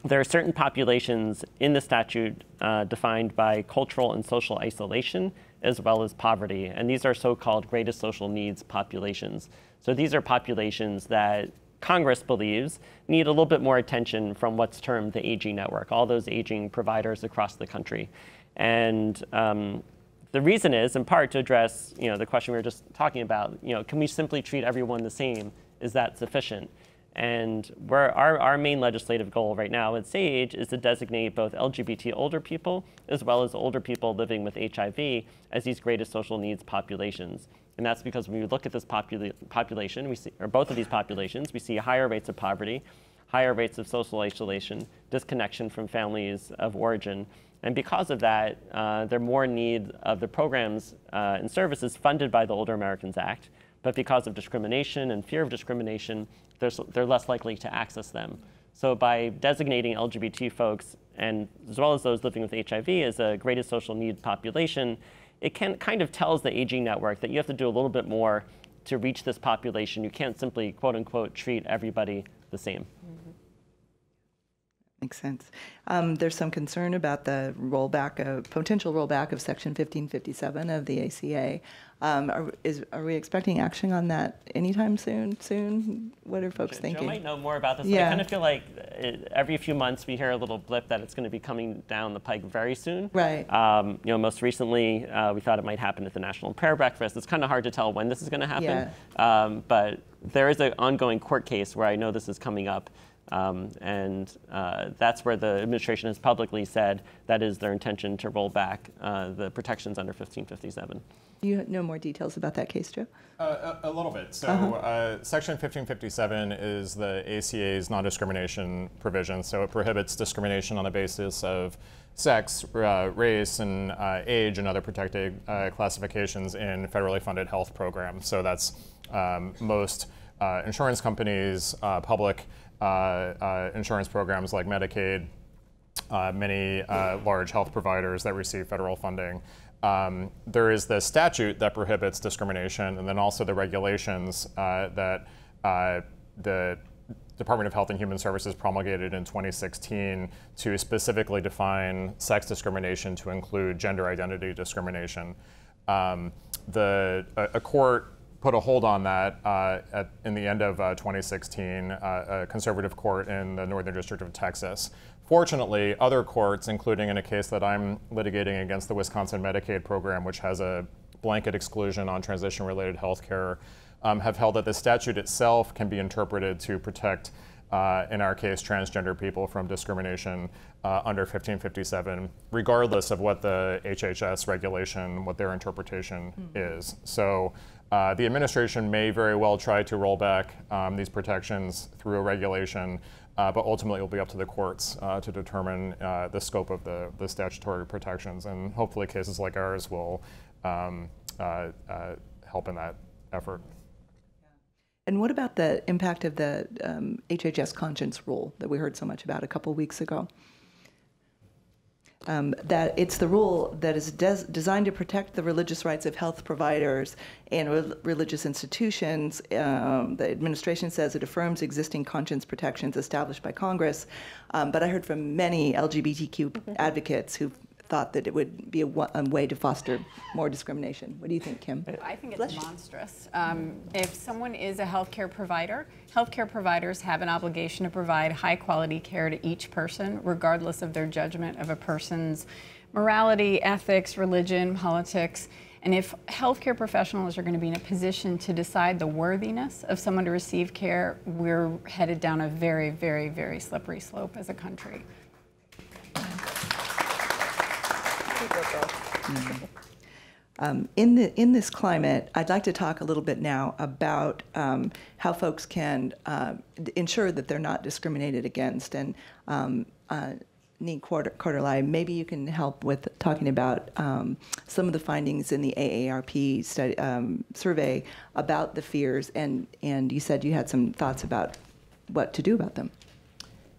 Speaker 3: there are certain populations in the statute uh, defined by cultural and social isolation as well as poverty. And these are so called greatest social needs populations. So these are populations that Congress believes need a little bit more attention from what's termed the aging network, all those aging providers across the country. And um, the reason is, in part, to address you know, the question we were just talking about, you know, can we simply treat everyone the same? Is that sufficient? And our, our main legislative goal right now at SAGE is to designate both LGBT older people as well as older people living with HIV as these greatest social needs populations. And that's because when we look at this popula population, we see, or both of these populations, we see higher rates of poverty, higher rates of social isolation, disconnection from families of origin. And because of that, uh, they're more in need of the programs uh, and services funded by the Older Americans Act. But because of discrimination and fear of discrimination, they're less likely to access them. So by designating LGBT folks, and as well as those living with HIV, as a greatest social need population, it can kind of tells the aging network that you have to do a little bit more to reach this population. You can't simply, quote unquote, treat everybody the same. Mm -hmm.
Speaker 2: Makes sense. Um, there's some concern about the rollback, of, potential rollback of Section 1557 of the ACA. Um, are, is, are we expecting action on that anytime soon? Soon? What are folks
Speaker 3: Joe,
Speaker 2: thinking?
Speaker 3: Joe might know more about this. Yeah. I kind of feel like it, every few months we hear a little blip that it's going to be coming down the pike very soon.
Speaker 2: Right.
Speaker 3: Um, you know, most recently uh, we thought it might happen at the National Prayer Breakfast. It's kind of hard to tell when this is going to happen. Yeah. Um, but there is an ongoing court case where I know this is coming up. Um, and uh, that's where the administration has publicly said that is their intention to roll back uh, the protections under 1557.
Speaker 2: You know more details about that case, Joe?
Speaker 7: Uh, a, a, little bit. So, -huh. Uh, Section 1557 is the ACA's non discrimination provision. So, it prohibits discrimination on the basis of sex, uh, race, and uh, age, and other protected classifications in federally funded health programs. So, that's um, most insurance companies, public insurance programs like Medicaid, uh, many large health providers that receive federal funding. Um, there is the statute that prohibits discrimination, and then also the regulations that the Department of Health and Human Services promulgated in 2016 to specifically define sex discrimination to include gender identity discrimination. Um, the, a, a, court put a hold on that uh, at, in the end of uh, 2016, uh, a conservative court in the Northern District of Texas. Fortunately, other courts, including in a case that I'm litigating against the Wisconsin Medicaid program, which has a blanket exclusion on transition-related health care, um, have held that the statute itself can be interpreted to protect uh, in our case, transgender people from discrimination uh, under 1557, regardless of what the HHS regulation, what their interpretation mm is. So uh, the administration may very well try to roll back um, these protections through a regulation, uh, but ultimately it will be up to the courts uh, to determine uh, the scope of the, the statutory protections. And hopefully cases like ours will um, uh, uh, help in that effort.
Speaker 2: And what about the impact of the um, HHS conscience rule that we heard so much about a couple weeks ago? Um, that it's the rule that is des- designed to protect the religious rights of health providers and re- religious institutions. Um, the administration says it affirms existing conscience protections established by Congress. Um, but I heard from many LGBTQ mm-hmm. advocates who thought that it would be a, a, way to foster more discrimination. What do you think, Kim?
Speaker 4: I think it's monstrous. Um, if someone is a healthcare provider, healthcare providers have an obligation to provide high quality care to each person, regardless of their judgment of a person's morality, ethics, religion, politics. And if healthcare professionals are going to be in a position to decide the worthiness of someone to receive care, we're headed down a very, very, very slippery slope as a country.
Speaker 2: Mm-hmm. Um, in, the, in this climate, I'd like to talk a little bit now about um, how folks can uh, ensure that they're not discriminated against. And um, uh, Quartelai, maybe you can help with talking about um, some of the findings in the AARP study, um, survey about the fears. And, and you said you had some thoughts about what to do about them.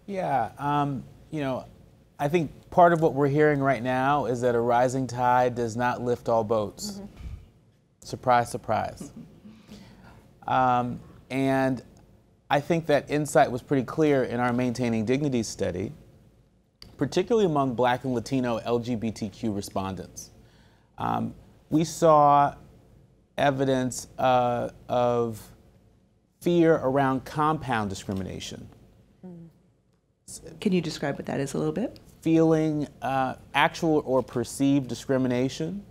Speaker 6: Yeah, um, you know, I think part of what we're hearing right now is that a rising tide does not lift all boats. Mm-hmm. Surprise, surprise. Um, and I think that insight was pretty clear in our Maintaining Dignity study, particularly among Black and Latino LGBTQ respondents. Um, we saw evidence uh, of fear around compound discrimination.
Speaker 2: Can you describe what that is a little bit?
Speaker 6: Feeling uh, actual or perceived discrimination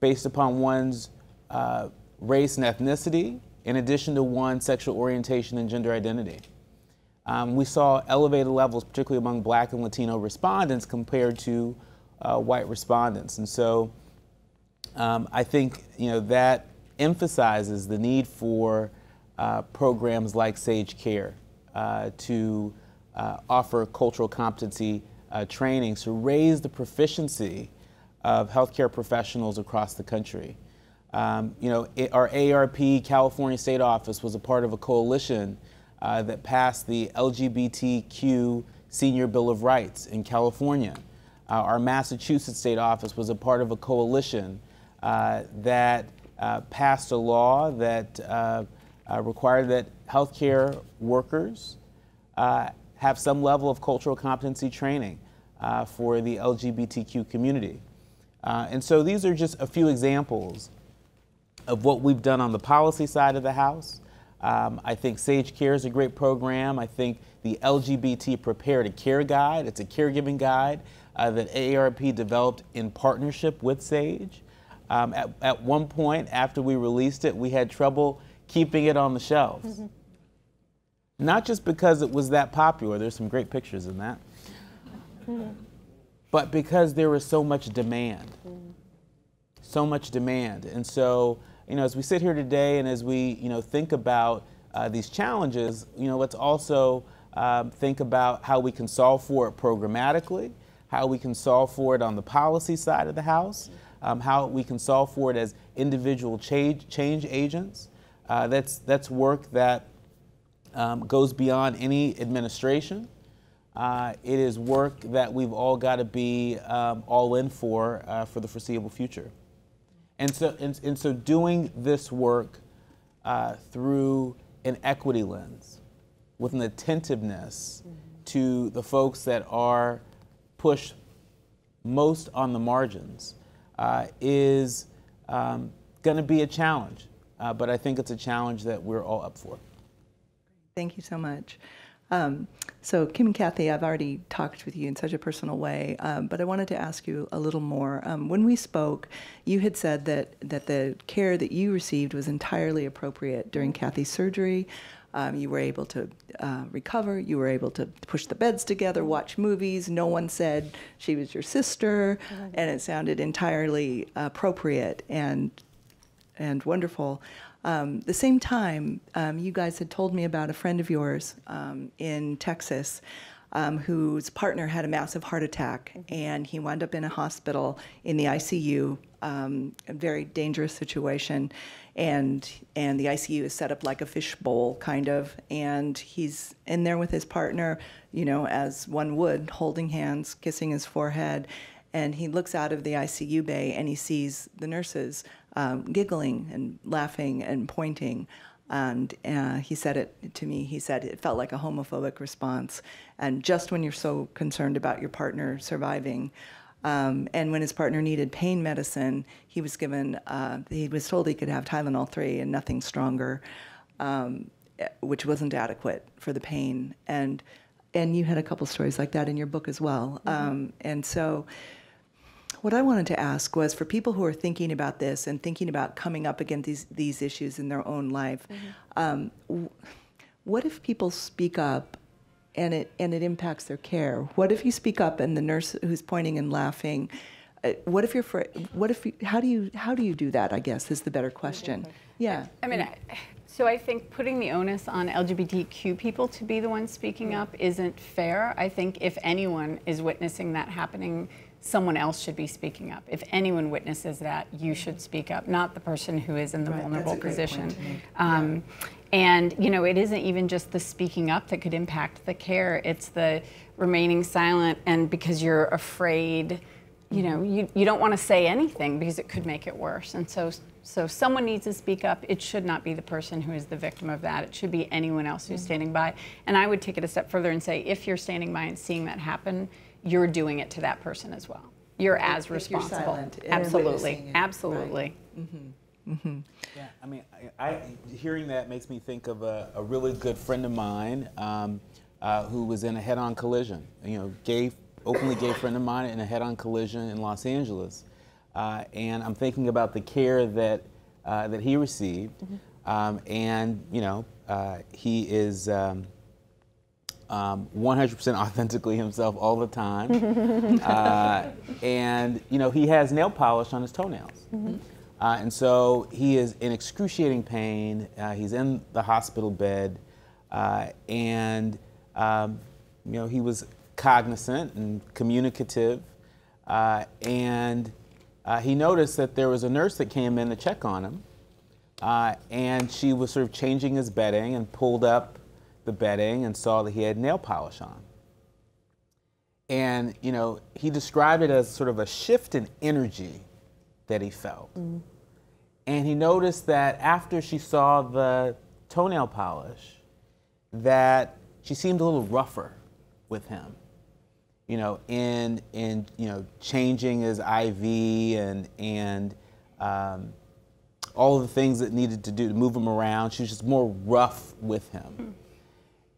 Speaker 6: based upon one's uh, race and ethnicity, in addition to one's sexual orientation and gender identity. um, we saw elevated levels, particularly among black and Latino respondents compared to uh, white respondents. And so um, I think you know, that emphasizes the need for uh, programs like Sage Care uh, to uh, offer cultural competency uh, trainings to raise the proficiency of healthcare professionals across the country. Um, you know, it, our AARP California State Office was a part of a coalition uh, that passed the LGBTQ Senior Bill of Rights in California. Uh, our Massachusetts State Office was a part of a coalition uh, that uh, passed a law that uh, required that healthcare workers have some level of cultural competency training for the LGBTQ community. and so these are just a few examples of what we've done on the policy side of the House. Um, I think Sage Care is a great program. I think the LGBT Prepare to Care Guide, it's a caregiving guide uh, that AARP developed in partnership with Sage. Um, at, at, one point, after we released it, we had trouble keeping it on the shelves. Mm -hmm. Not just because it was that popular, there's some great pictures in that. But because there was so much demand. Mm -hmm. So much demand. And so, you know, as we sit here today and as we, you know, think about uh, these challenges, you know, let's also um, think about how we can solve for it programmatically, how we can solve for it on the policy side of the House, um, how we can solve for it as individual change, change agents. Uh, that's, that's work that um, goes beyond any administration. Uh, it is work that we've all got to be um, all in for uh, for the foreseeable future. And so, and, and so doing this work uh, through an equity lens, with an attentiveness mm-hmm. to the folks that are pushed most on the margins, uh, is um, going to be a challenge. Uh, but I think it's a challenge that we're all up for.
Speaker 2: Thank you so much. Um, so Kim and Kathy, I've already talked with you in such a personal way, um, but I wanted to ask you a little more. Um, when we spoke, you had said that, that the care that you received was entirely appropriate during Kathy's surgery. Um, you were able to uh, recover. You were able to push the beds together, watch movies. No one said she was your sister, and it sounded entirely appropriate and and wonderful. Um, the same time, um, you guys had told me about a friend of yours um, in Texas um, whose partner had a massive heart attack, mm-hmm. and he wound up in a hospital in the ICU, um, a very dangerous situation. And and the ICU is set up like a fishbowl, kind of, and he's in there with his partner, you know, as one would, holding hands, kissing his forehead, and he looks out of the ICU bay and he sees the nurses um, giggling and laughing and pointing. And uh, he said it to me. He said it felt like a homophobic response. And just when you're so concerned about your partner surviving, um, and when his partner needed pain medicine, he was given, uh, he was told he could have Tylenol 3 and nothing stronger, um, which wasn't adequate for the pain. And, and you had a couple stories like that in your book as well. Mm -hmm. and so, what I wanted to ask was for people who are thinking about this and thinking about coming up against these, these issues in their own life, mm-hmm. um, what if people speak up and it, and it impacts their care? What if you speak up and the nurse who's pointing and laughing? Uh, what if you're fr- what if you, how do you how do you do that i guess is the better question yeah
Speaker 4: i mean I, so i think putting the onus on lgbtq people to be the ones speaking up isn't fair i think if anyone is witnessing that happening someone else should be speaking up. If anyone witnesses that, you should speak up, not the person who is in the right, vulnerable position. Um, yeah. And you know, it isn't even just the speaking up that could impact the care. It's the remaining silent, and because you're afraid, you know, you, you don't want to say anything because it could make it worse. And so, so someone needs to speak up. It should not be the person who is the victim of that. It should be anyone else who's mm-hmm. standing by. And I would take it a step further and say, if you're standing by and seeing that happen, you're doing it to that person as well. You're as responsible. You're absolutely, absolutely. Right. Mm-hmm.
Speaker 6: Mm-hmm. Yeah, I mean, I, I, hearing that makes me think of a, a really good friend of mine um, uh, who was in a head-on collision. You know, gay, openly gay friend of mine in a head-on collision in Los Angeles, uh, and I'm thinking about the care that uh, that he received, mm-hmm. um, and you know, uh, he is. Um, um, 100% authentically himself all the time. uh, and, you know, he has nail polish on his toenails. Mm-hmm. Uh, and so he is in excruciating pain. Uh, he's in the hospital bed. Uh, and, um, you know, he was cognizant and communicative. Uh, and uh, he noticed that there was a nurse that came in to check on him. and she was sort of changing his bedding and pulled up the bedding and saw that he had nail polish on. And, you know, he described it as sort of a shift in energy that he felt. Mm. And he noticed that after she saw the toenail polish, that she seemed a little rougher with him. You know, in in you know changing his IV and and um, all of the things that needed to do to move him around. She was just more rough with him. Mm.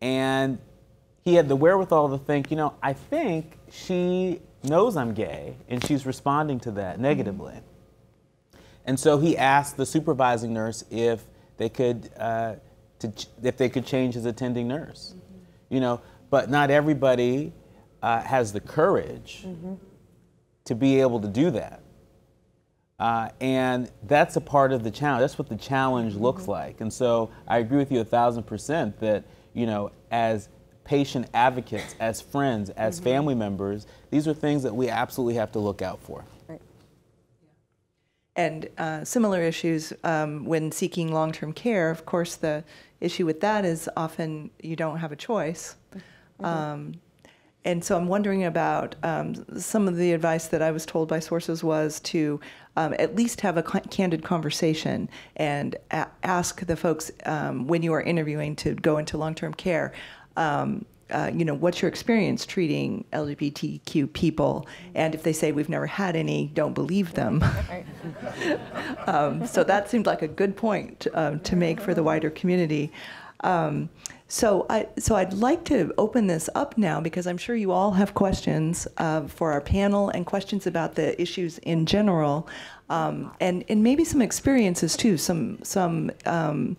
Speaker 6: And he had the wherewithal to think, you know, I think she knows I'm gay and she's responding to that negatively. And so he asked the supervising nurse if they could, uh, to if they could change his attending nurse. Mm-hmm. You know, but not everybody uh, has the courage mm-hmm. to be able to do that. Uh, and that's a part of the challenge. That's what the challenge looks like. And so I agree with you a thousand percent that you know, as patient advocates, as friends, as mm-hmm. family members, these are things that we absolutely have to look out for. Right.
Speaker 2: And uh, similar issues um, when seeking long term care, of course, the issue with that is often you don't have a choice. Mm-hmm. Um, and so I'm wondering about um, some of the advice that I was told by sources was to um, at least have a candid conversation and a- ask the folks um, when you are interviewing to go into long-term care. Um, uh, you know, what's your experience treating LGBTQ people? And if they say we've never had any, don't believe them. um, so that seemed like a good point uh, to make for the wider community. Um, so, I, so I'd like to open this up now because I'm sure you all have questions uh, for our panel and questions about the issues in general, um, and and maybe some experiences too. Some some um,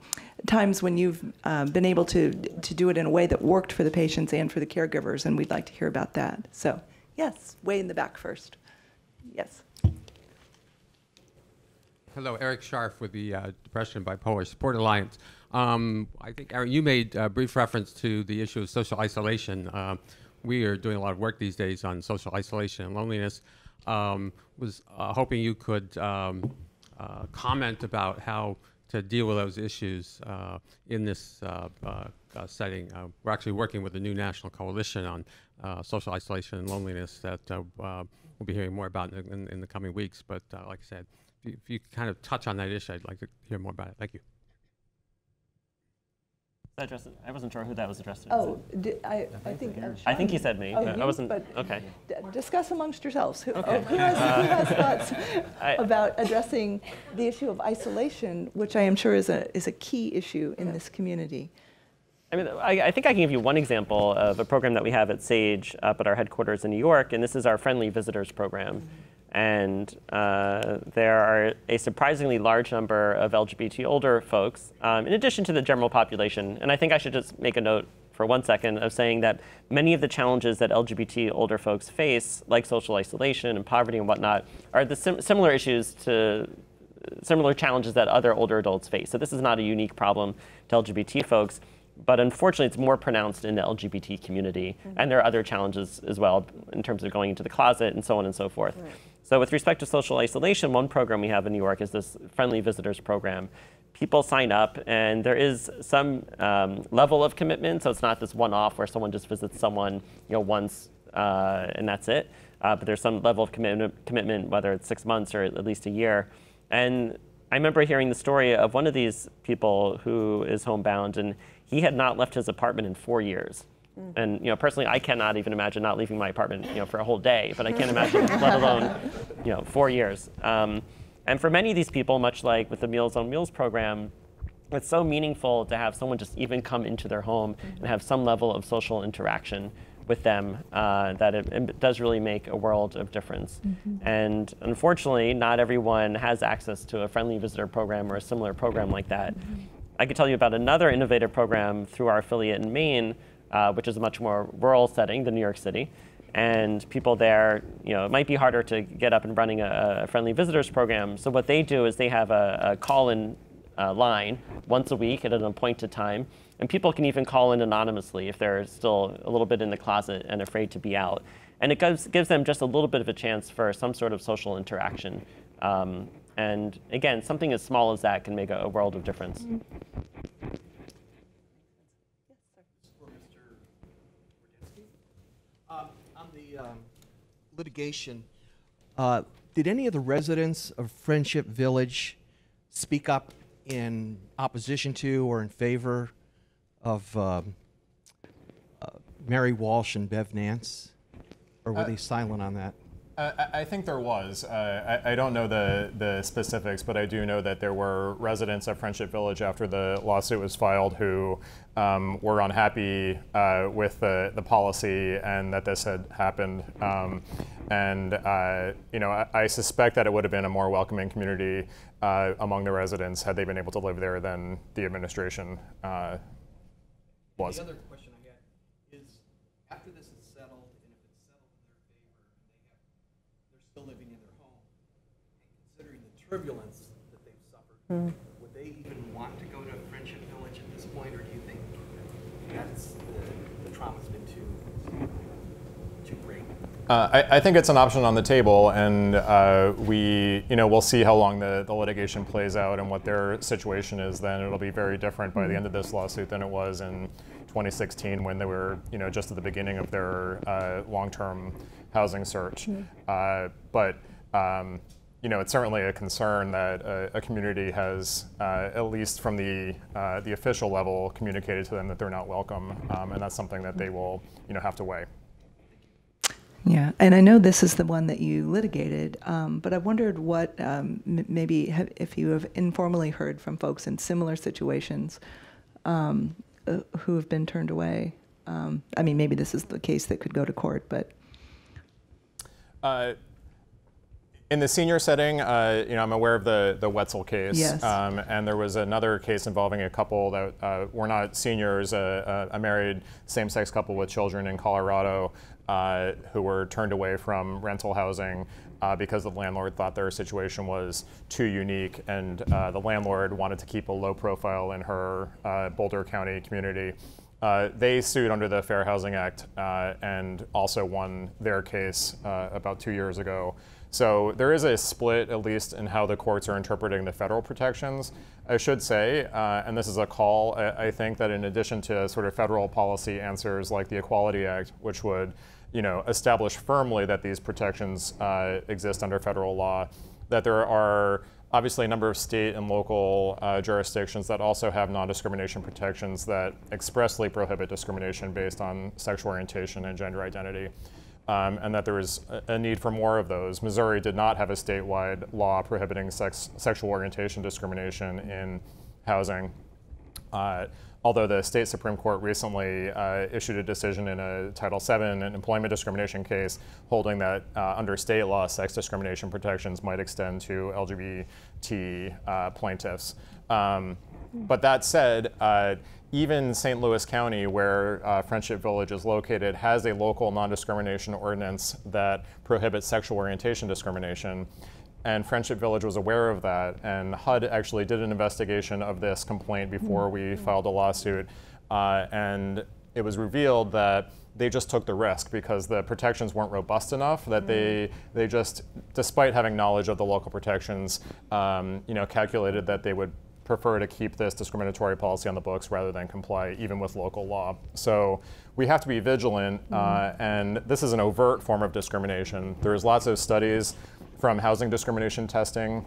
Speaker 2: times when you've uh, been able to to do it in a way that worked for the patients and for the caregivers, and we'd like to hear about that. So, yes, way in the back first. Yes.
Speaker 9: Hello, Eric Scharf with the uh, Depression Bipolar Support Alliance. Um, I think, Aaron, you made a brief reference to the issue of social isolation. Uh, we are doing a lot of work these days on social isolation and loneliness. Um, was uh, hoping you could um, uh, comment about how to deal with those issues uh, in this uh, uh, setting. we're actually working with a new national coalition on social isolation and loneliness that we'll be hearing more about in, in, in the coming weeks. But like I said, if you, if you kind of touch on that issue, I'd like to hear more about it. Thank you
Speaker 3: that addressed? I wasn't sure who that was addressed to.
Speaker 2: Oh, I, I think. uh,
Speaker 3: I think he said me.
Speaker 2: Oh,
Speaker 3: I
Speaker 2: you?
Speaker 3: wasn't.
Speaker 2: But
Speaker 3: okay.
Speaker 2: d- Discuss amongst yourselves. Who
Speaker 3: Okay.
Speaker 2: oh, who has, who has thoughts
Speaker 3: I-
Speaker 2: about addressing the issue of isolation, which I am sure is a, is a key issue in this community?
Speaker 3: I mean, I, I think I can give you one example of a program that we have at Sage up at our headquarters in New York, and this is our Friendly Visitors Program. Mm-hmm and uh, there are a surprisingly large number of LGBT older folks, um, in addition to the general population. And I think I should just make a note for one second of saying that many of the challenges that LGBT older folks face, like social isolation and poverty and whatnot, are the sim- similar issues to similar challenges that other older adults face. So this is not a unique problem to LGBT folks but unfortunately, it's more pronounced in the LGBT community. Mm-hmm. And there are other challenges as well in terms of going into the closet and so on and so forth. Right. So with respect to social isolation, one program we have in New York is this Friendly Visitors Program. People sign up, and there is some um, level of commitment. So it's not this one-off where someone just visits someone, you know, once uh, and that's it. Uh, but there's some level of commitment, commitment, whether it's six months or at least a year. And I remember hearing the story of one of these people who is homebound, and he had not left his apartment in four years. Mm. And you know, personally, I cannot even imagine not leaving my apartment, you know, for a whole day. But I can't imagine, let alone, you know, four years. Um, and for many of these people, much like with the Meals on Wheels program, it's so meaningful to have someone just even come into their home mm-hmm. and have some level of social interaction with them uh, that it, it, does really make a world of difference. Mm-hmm. And unfortunately, not everyone has access to a friendly visitor program or a similar program like that. Mm-hmm. I could tell you about another innovative program through our affiliate in Maine uh, which is a much more rural setting than New York City. And people there, you know, it might be harder to get up and running a, a friendly visitors program. So what they do is they have a, a call-in uh, line once a week at an appointed time. And people can even call in anonymously if they're still a little bit in the closet and afraid to be out. And it gives, gives them just a little bit of a chance for some sort of social interaction. Um, and again, something as small as that can make a, a world of difference.
Speaker 10: Litigation, uh, did any of the residents of Friendship Village speak up in opposition to or in favor of um, uh, Mary Walsh and Bev Nance? Or were uh, they silent on that?
Speaker 7: Uh, I think there was. Uh, I, I, don't know the, the specifics, but I do know that there were residents of Friendship Village after the lawsuit was filed who um, were unhappy uh, with the, the policy and that this had happened. Um, and uh, you know, I, I, suspect that it would have been a more welcoming community uh, among the residents had they been able to live there than the administration was.
Speaker 10: Turbulence that they've suffered, mm. would they even want to go to Friendship Village at this point, or do you think that's the, the trauma's been too too great?
Speaker 7: Uh, I, I, think it's an option on the table, and uh, we, you know, we'll see how long the, the litigation plays out and what their situation is. Then it'll be very different by the hmm. end of this lawsuit than it was in 2016 when they were, you know, just at the beginning of their uh, long-term housing search. Mm. but um, you know, it's certainly a concern that a, a community has, uh, at least from the uh, the official level, communicated to them that they're not welcome, um, and that's something that they will, you know, have to weigh.
Speaker 2: Yeah, and I know this is the one that you litigated, um, but I wondered what um, maybe have, if you have informally heard from folks in similar situations um, uh, who have been turned away. Um, I mean, maybe this is the case that could go to court, but.
Speaker 7: Uh, in the senior setting, uh, you know, I'm aware of the the Wetzel case,
Speaker 2: yes. um,
Speaker 7: and there was another case involving a couple that uh, were not seniors, uh, a married same-sex couple with children in Colorado, uh, who were turned away from rental housing uh, because the landlord thought their situation was too unique, and uh, the landlord wanted to keep a low profile in her Boulder County community. they sued under the Fair Housing Act and also won their case about two years ago. So there is a split, at least, in how the courts are interpreting the federal protections. I should say, uh, and this is a call, I, I, think that in addition to sort of federal policy answers like the Equality Act, which would you know, establish firmly that these protections uh, exist under federal law, that there are obviously a number of state and local uh, jurisdictions that also have non-discrimination protections that expressly prohibit discrimination based on sexual orientation and gender identity um, and that there is a need for more of those. Missouri did not have a statewide law prohibiting sex, sexual orientation discrimination in housing. Uh, although the state Supreme Court recently uh, issued a decision in a Title VII an employment discrimination case holding that uh, under state law, sex discrimination protections might extend to LGBT uh, plaintiffs. Um, but that said, uh, even St. Louis County, where uh, Friendship Village is located, has a local non-discrimination ordinance that prohibits sexual orientation discrimination. And Friendship Village was aware of that, and HUD actually did an investigation of this complaint before we mm-hmm. filed a lawsuit. Uh, and it was revealed that they just took the risk because the protections weren't robust enough that mm. they they just, despite having knowledge of the local protections, um, you know, calculated that they would prefer to keep this discriminatory policy on the books rather than comply even with local law. So we have to be vigilant, mm uh, and this is an overt form of discrimination. There's lots of studies from housing discrimination testing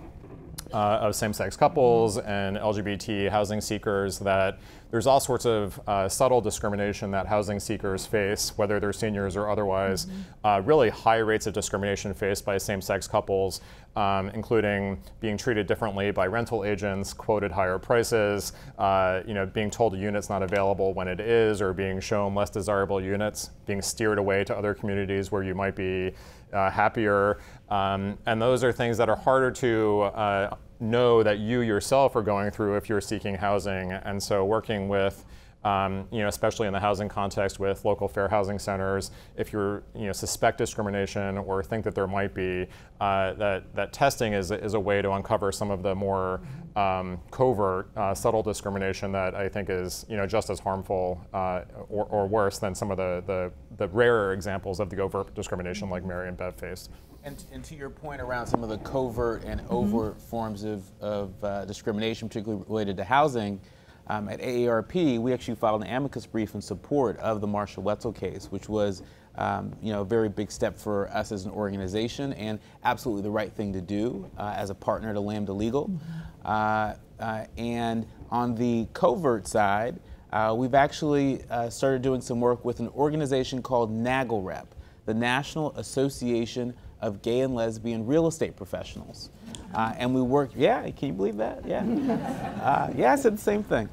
Speaker 7: uh, of same-sex couples and LGBT housing seekers that there's all sorts of uh, subtle discrimination that housing seekers face, whether they're seniors or otherwise. Mm -hmm. uh, really high rates of discrimination faced by same-sex couples, um, including being treated differently by rental agents, quoted higher prices, uh, you know, being told a unit's not available when it is, or being shown less desirable units, being steered away to other communities where you might be uh, happier. Um, and those are things that are harder to uh, know that you yourself are going through if you're seeking housing. And so working with um, you know, especially in the housing context with local fair housing centers, if you you know, suspect discrimination or think that there might be, uh, that, that testing is, is a way to uncover some of the more um, covert, uh, subtle discrimination that I think is you know, just as harmful uh, or, or worse than some of the, the, the rarer examples of the overt discrimination like Mary and Bev faced.
Speaker 6: And, and, to your point around some of the covert and overt mm-hmm. forms of, of uh, discrimination, particularly related to housing, um, at AARP, we actually filed an amicus brief in support of the Marsha Wetzel case, which was um, you know, a very big step for us as an organization and absolutely the right thing to do uh, as a partner to Lambda Legal. Mm-hmm. Uh, uh, and on the covert side, uh, we've actually uh, started doing some work with an organization called NAGLREP, the National Association of Gay and Lesbian Real Estate Professionals. Uh, and we worked, yeah, can you believe that? Yeah. Uh, yeah, I said the same thing.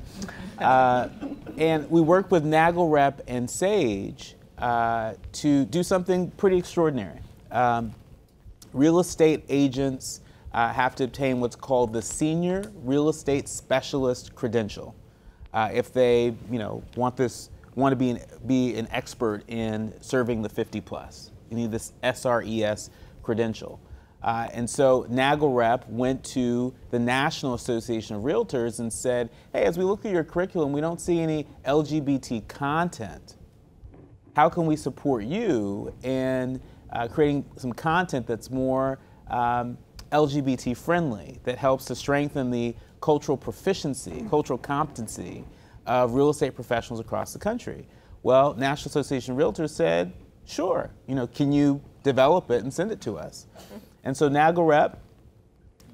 Speaker 6: Uh, and we worked with NAGLREP and SAGE uh, to do something pretty extraordinary. Um, real estate agents uh, have to obtain what's called the Senior Real Estate Specialist Credential. Uh, if they, you know, want this, want to be an, be an expert in serving the 50 plus. You need this SRES credential. Uh, and so NAGLREP went to the National Association of Realtors and said, hey, as we look at your curriculum, we don't see any LGBT content. How can we support you in uh, creating some content that's more um, LGBT friendly, that helps to strengthen the cultural proficiency, cultural competency of real estate professionals across the country? Well, National Association of Realtors said, sure, you know, can you develop it and send it to us? And so NAGLREP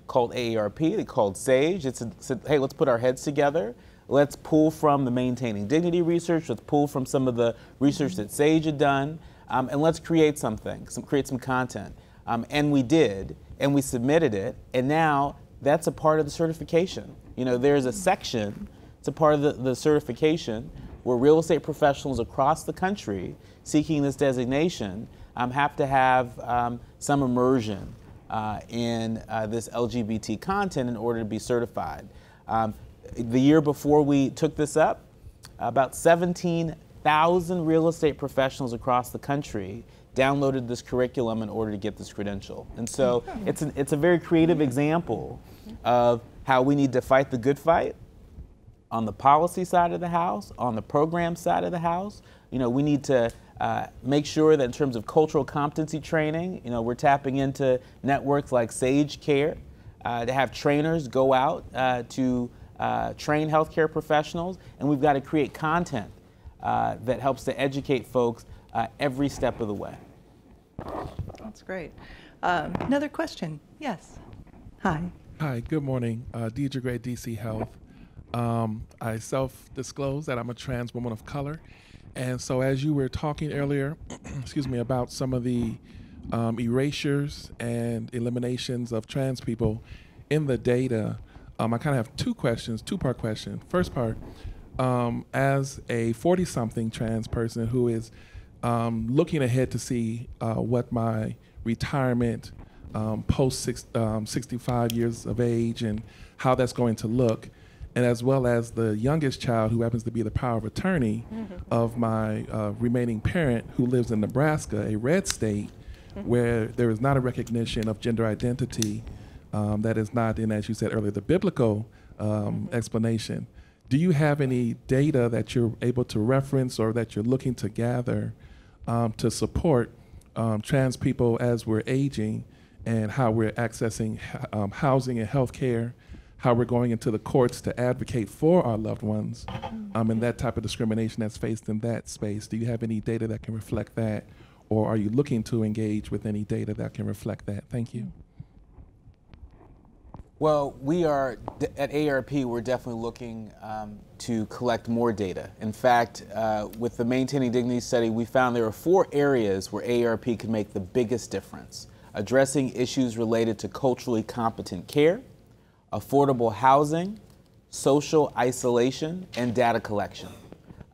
Speaker 6: called AARP, they called SAGE. It said, hey, let's put our heads together. Let's pull from the Maintaining Dignity research. Let's pull from some of the research that SAGE had done. Um, and let's create something, some, create some content. Um, and we did, and we submitted it. And now that's a part of the certification. You know, there's a section, it's a part of the, the certification where real estate professionals across the country seeking this designation um, have to have um, some immersion in uh, this LGBT content in order to be certified. Um, the year before we took this up, about 17,000 real estate professionals across the country downloaded this curriculum in order to get this credential. And so it's, an, it's a very creative example of how we need to fight the good fight on the policy side of the house, on the program side of the house. You know, we need to uh, make sure that in terms of cultural competency training, you know, we're tapping into networks like Sage Care uh, to have trainers go out uh, to uh, train healthcare professionals, and we've got to create content uh, that helps to educate folks every step of the way.
Speaker 2: That's great. Um, another question? Yes. Hi.
Speaker 11: Hi. Good morning. Deidre Gray, DC Health. Um, I self-disclose that I'm a trans woman of color and so, as you were talking earlier, excuse me, about some of the um, erasures and eliminations of trans people in the data, um, I kind of have two questions, two part question. First part, um, as a 40 something trans person who is um, looking ahead to see uh, what my retirement um, post six, um, 65 years of age and how that's going to look and as well as the youngest child who happens to be the power of attorney mm-hmm. of my uh, remaining parent who lives in Nebraska, a red state, mm-hmm. where there is not a recognition of gender identity um, that is not in, as you said earlier, the biblical um, mm-hmm. explanation. Do you have any data that you're able to reference or that you're looking to gather um, to support um, trans people as we're aging and how we're accessing um, housing and health care? How we're going into the courts to advocate for our loved ones um, and that type of discrimination that's faced in that space. Do you have any data that can reflect that? Or are you looking to engage with any data that can reflect that? Thank you.
Speaker 6: Well, we are at AARP. We're definitely looking um, to collect more data. In fact, uh, with the Maintaining Dignity study, we found there are four areas where AARP can make the biggest difference: addressing issues related to culturally competent care, affordable housing, social isolation, and data collection.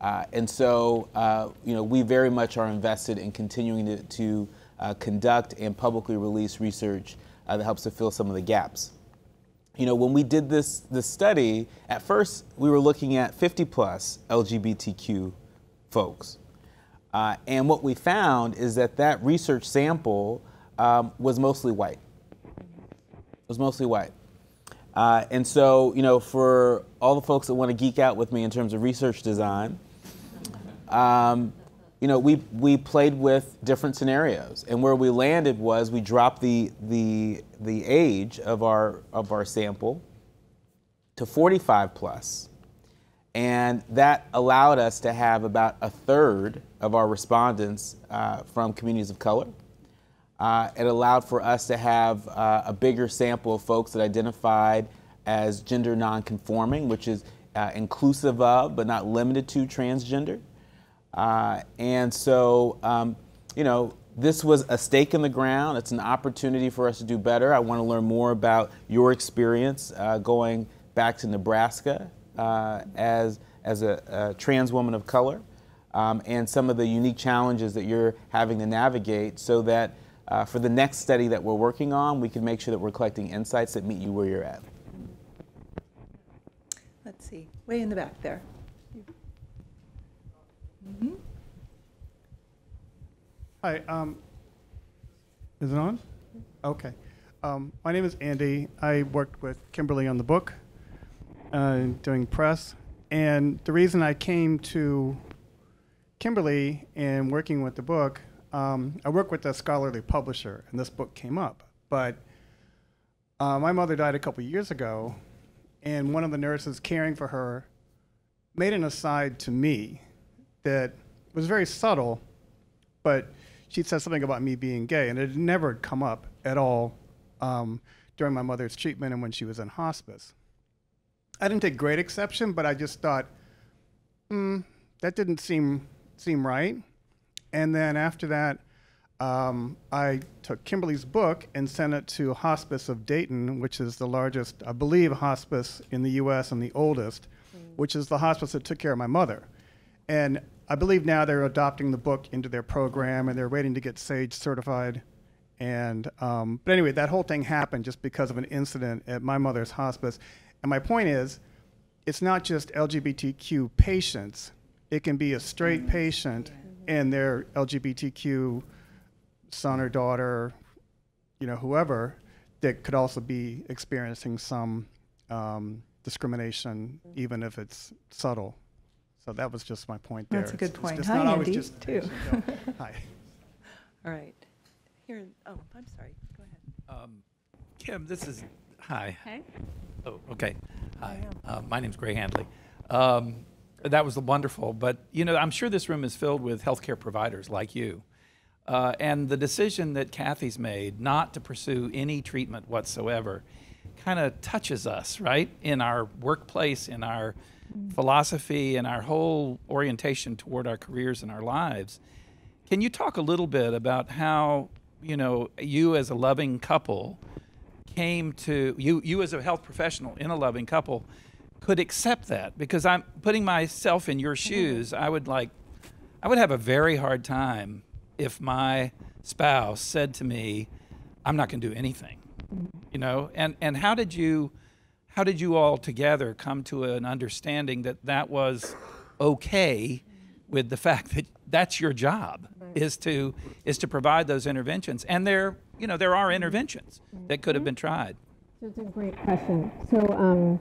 Speaker 6: Uh, and so, uh, you know, we very much are invested in continuing to, to uh, conduct and publicly release research uh, that helps to fill some of the gaps. you know, when we did this, this study, at first we were looking at 50 plus LGBTQ folks. Uh, and what we found is that that research sample um, was mostly white. It was mostly white. Uh, and so, you know, for all the folks that want to geek out with me in terms of research design, um, you know, we, we played with different scenarios. And where we landed was we dropped the, the, the age of our, of our sample to 45 plus. And that allowed us to have about a third of our respondents uh, from communities of color. Uh, it allowed for us to have uh, a bigger sample of folks that identified as gender nonconforming, which is uh, inclusive of but not limited to transgender. Uh, and so, um, you know, this was a stake in the ground. It's an opportunity for us to do better. I want to learn more about your experience uh, going back to Nebraska uh, as, as a, a, trans woman of color um, and some of the unique challenges that you're having to navigate so that uh, for the next study that we're working on, we can make sure that we're collecting insights that meet you where you're at.
Speaker 2: Let's see, way in the back there.
Speaker 12: Mm-hmm. Hi, um, is it on? Okay. Um, my name is Andy. I worked with Kimberly on the book, uh, doing press. And the reason I came to Kimberly and working with the book, um, I work with a scholarly publisher, and this book came up. But uh, my mother died a couple years ago, and one of the nurses caring for her made an aside to me that was very subtle, but she said something about me being gay, and it had never come up at all um, during my mother's treatment and when she was in hospice. I didn't take great exception, but I just thought, hmm, that didn't seem seem right. And then after that, um, I took Kimberly's book and sent it to Hospice of Dayton, which is the largest, I believe, hospice in the U.S. and the oldest, mm. which is the hospice that took care of my mother. And I believe now they're adopting the book into their program and they're waiting to get SAGE certified. And um, but anyway, that whole thing happened just because of an incident at my mother's hospice. And my point is, it's not just LGBTQ patients. It can be a straight mm-hmm. patient and their LGBTQ son or daughter, you know, whoever, that could also be experiencing some um, discrimination, even if it's subtle. So that was just my point there.
Speaker 2: That's a good
Speaker 12: it's,
Speaker 2: point.
Speaker 12: It's
Speaker 2: Hi, Andy, too.
Speaker 12: Hi.
Speaker 2: All right. Here, oh, I'm sorry. Go ahead. Um,
Speaker 13: Kim, this is, hi.
Speaker 4: Hey.
Speaker 13: Oh, okay. Hi. Uh, my name's Gray Handley. Um, that was wonderful, but you know, I'm sure this room is filled with healthcare providers like you. Uh, and the decision that Kathy's made not to pursue any treatment whatsoever kind of touches us, right? In our workplace, in our philosophy in our whole orientation toward our careers and our lives. Can you talk a little bit about how, you know, you as a loving couple came to you you as a health professional in a loving couple could accept that because I'm putting myself in your mm-hmm. shoes, I would like I would have a very hard time if my spouse said to me, I'm not going to do anything. Mm-hmm. You know, and and how did you how did you all together come to an understanding that that was okay with the fact that that's your job is to is to provide those interventions and there you know there are interventions that could have been tried
Speaker 14: it's a great question so um,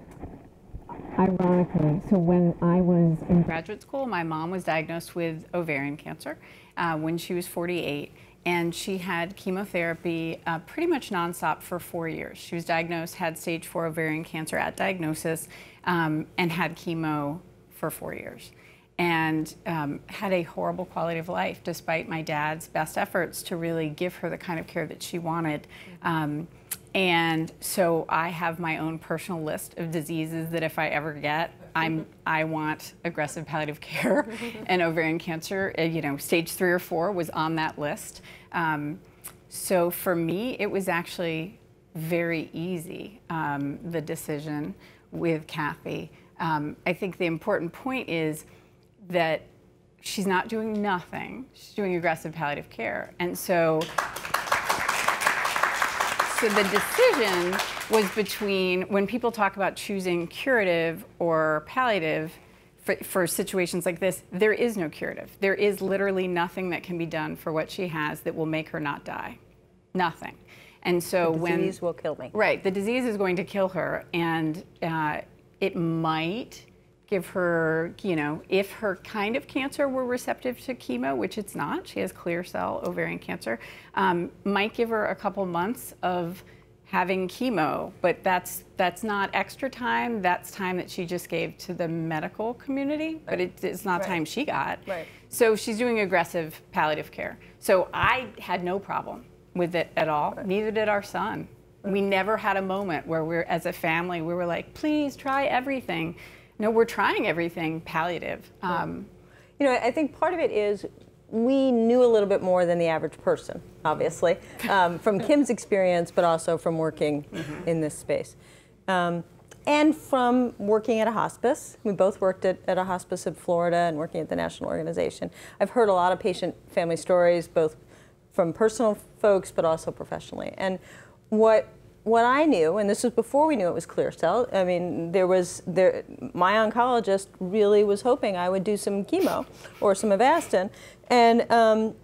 Speaker 14: ironically so when i was in
Speaker 4: graduate school my mom was diagnosed with ovarian cancer uh, when she was 48 and she had chemotherapy uh, pretty much nonstop for four years. She was diagnosed, had stage four ovarian cancer at diagnosis, um, and had chemo for four years. And um, had a horrible quality of life despite my dad's best efforts to really give her the kind of care that she wanted. Um, and so I have my own personal list of diseases that if I ever get, I'm, I want aggressive palliative care. and ovarian cancer, uh, you know, stage three or four was on that list. Um, so for me, it was actually very easy, um, the decision with Kathy. Um, I think the important point is that she's not doing nothing. She's doing aggressive palliative care. And so So the decision was between when people talk about choosing curative or palliative for, for situations like this, there is no curative. There is literally nothing that can be done for what she has that will make her not die. Nothing. And so
Speaker 5: The
Speaker 4: when
Speaker 5: disease will kill me.
Speaker 4: Right, the disease is going to kill her, and uh, it might give her, you know, if her kind of cancer were receptive to chemo, which it's not, she has clear cell ovarian cancer, um, might give her a couple months of having chemo, but that's that's not extra time. That's time that she just gave to the medical community, but it, it's not
Speaker 5: Right.
Speaker 4: time she got.
Speaker 5: Right.
Speaker 4: So she's doing aggressive palliative care. So I had no problem with it at all. Neither did our son. We never had a moment where we're, as a family, we were like, please try everything. No, we're trying everything palliative. Um,
Speaker 5: You know, I think part of it is we knew a little bit more than the average person, obviously, um, from Kim's experience, but also from working in this space. Um, and from working at a hospice. We both worked at, at a hospice in Florida and working at the national organization. I've heard a lot of patient family stories, both from personal folks, but also professionally. And what what I knew, and this was before we knew it was clear cell. I mean, there was there. My oncologist really was hoping I would do some chemo or some Avastin, and um,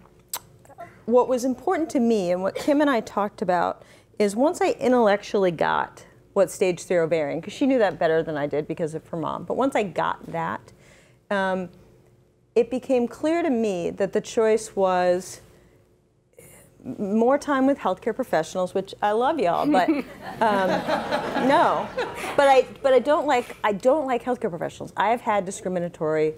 Speaker 5: what was important to me and what Kim and I talked about is once I intellectually got what stage three ovarian, because she knew that better than I did because of her mom. But once I got that, um, it became clear to me that the choice was more time with healthcare professionals, which I love y'all, but um, no. But I, but I don't like, I don't like healthcare professionals. I have had discriminatory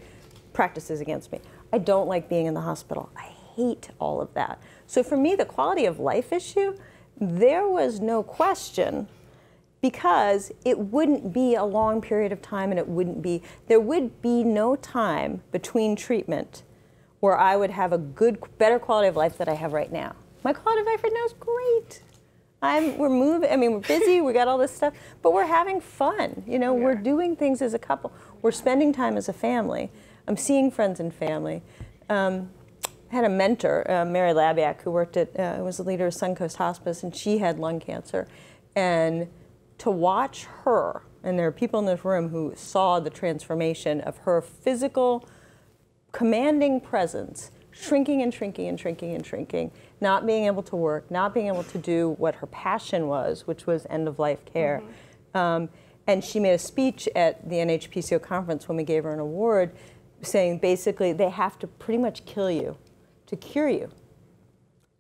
Speaker 5: practices against me. I don't like being in the hospital. I hate all of that. So for me, the quality of life issue, there was no question because it wouldn't be a long period of time and it wouldn't be, there would be no time between treatment where I would have a good, better quality of life that I have right now. My quality of life right now is great. I'm, we're moving, I mean, we're busy, we got all this stuff, but we're having fun. You know, we're doing things as a couple. We're spending time as a family. I'm seeing friends and family. Um, I had a mentor, uh, Mary Labyak, who worked at, uh, was the leader of Suncoast Hospice, and she had lung cancer. And to watch her, and there are people in this room who saw the transformation of her physical, commanding presence, shrinking and shrinking and shrinking and shrinking, not being able to work, not being able to do what her passion was, which was end of life care. Um, and she made a speech at the NHPCO conference when we gave her an award saying basically they have to pretty much kill you to cure you.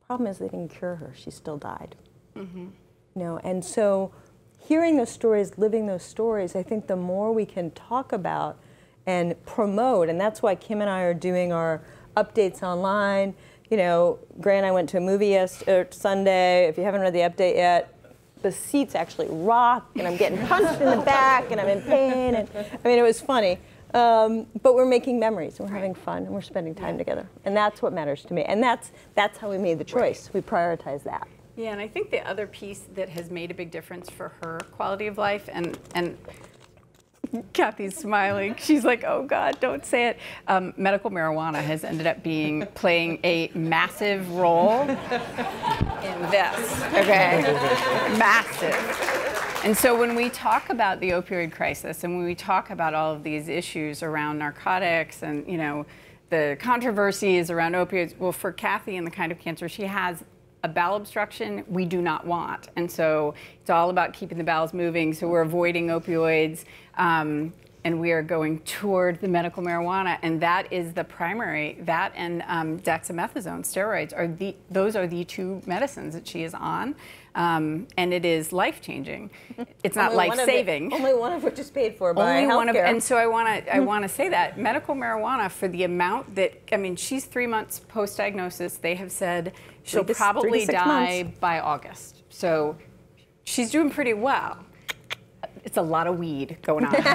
Speaker 5: Problem is they didn't cure her, she still died.
Speaker 4: mhm.
Speaker 5: You know, and so hearing those stories, living those stories, I think the more we can talk about and promote, and that's why Kim and I are doing our updates online. You know, Gray and I went to a movie yesterday, Sunday. If you haven't read the update yet, the seats actually rock, and I'm getting punched in the back, and I'm in pain. And I mean, it was funny. Um, but we're making memories, and we're having fun, and we're spending time together, and that's what matters to me. And that's that's how we made the choice. We prioritize that.
Speaker 4: Yeah, and I think the other piece that has made a big difference for her quality of life, and and Kathy's smiling. She's like, "Oh God, don't say it." Um, medical marijuana has ended up being playing a massive role in this. Okay, massive. And so when we talk about the opioid crisis, and when we talk about all of these issues around narcotics, and you know, the controversies around opioids, well, for Kathy and the kind of cancer she has, a bowel obstruction we do not want. And so it's all about keeping the bowels moving. So we're avoiding opioids. Um, and we are going toward the medical marijuana, and that is the primary. That and um, dexamethasone, steroids, are the those are the two medicines that she is on, um, and it is life changing. It's not life saving.
Speaker 5: Only one of which is paid for by
Speaker 4: Only one of, and so I want to I want to say that medical marijuana for the amount that I mean she's three months post diagnosis. They have said she'll
Speaker 5: to-
Speaker 4: probably die
Speaker 5: months.
Speaker 4: by August. So she's doing pretty well. It's a lot of weed going on okay?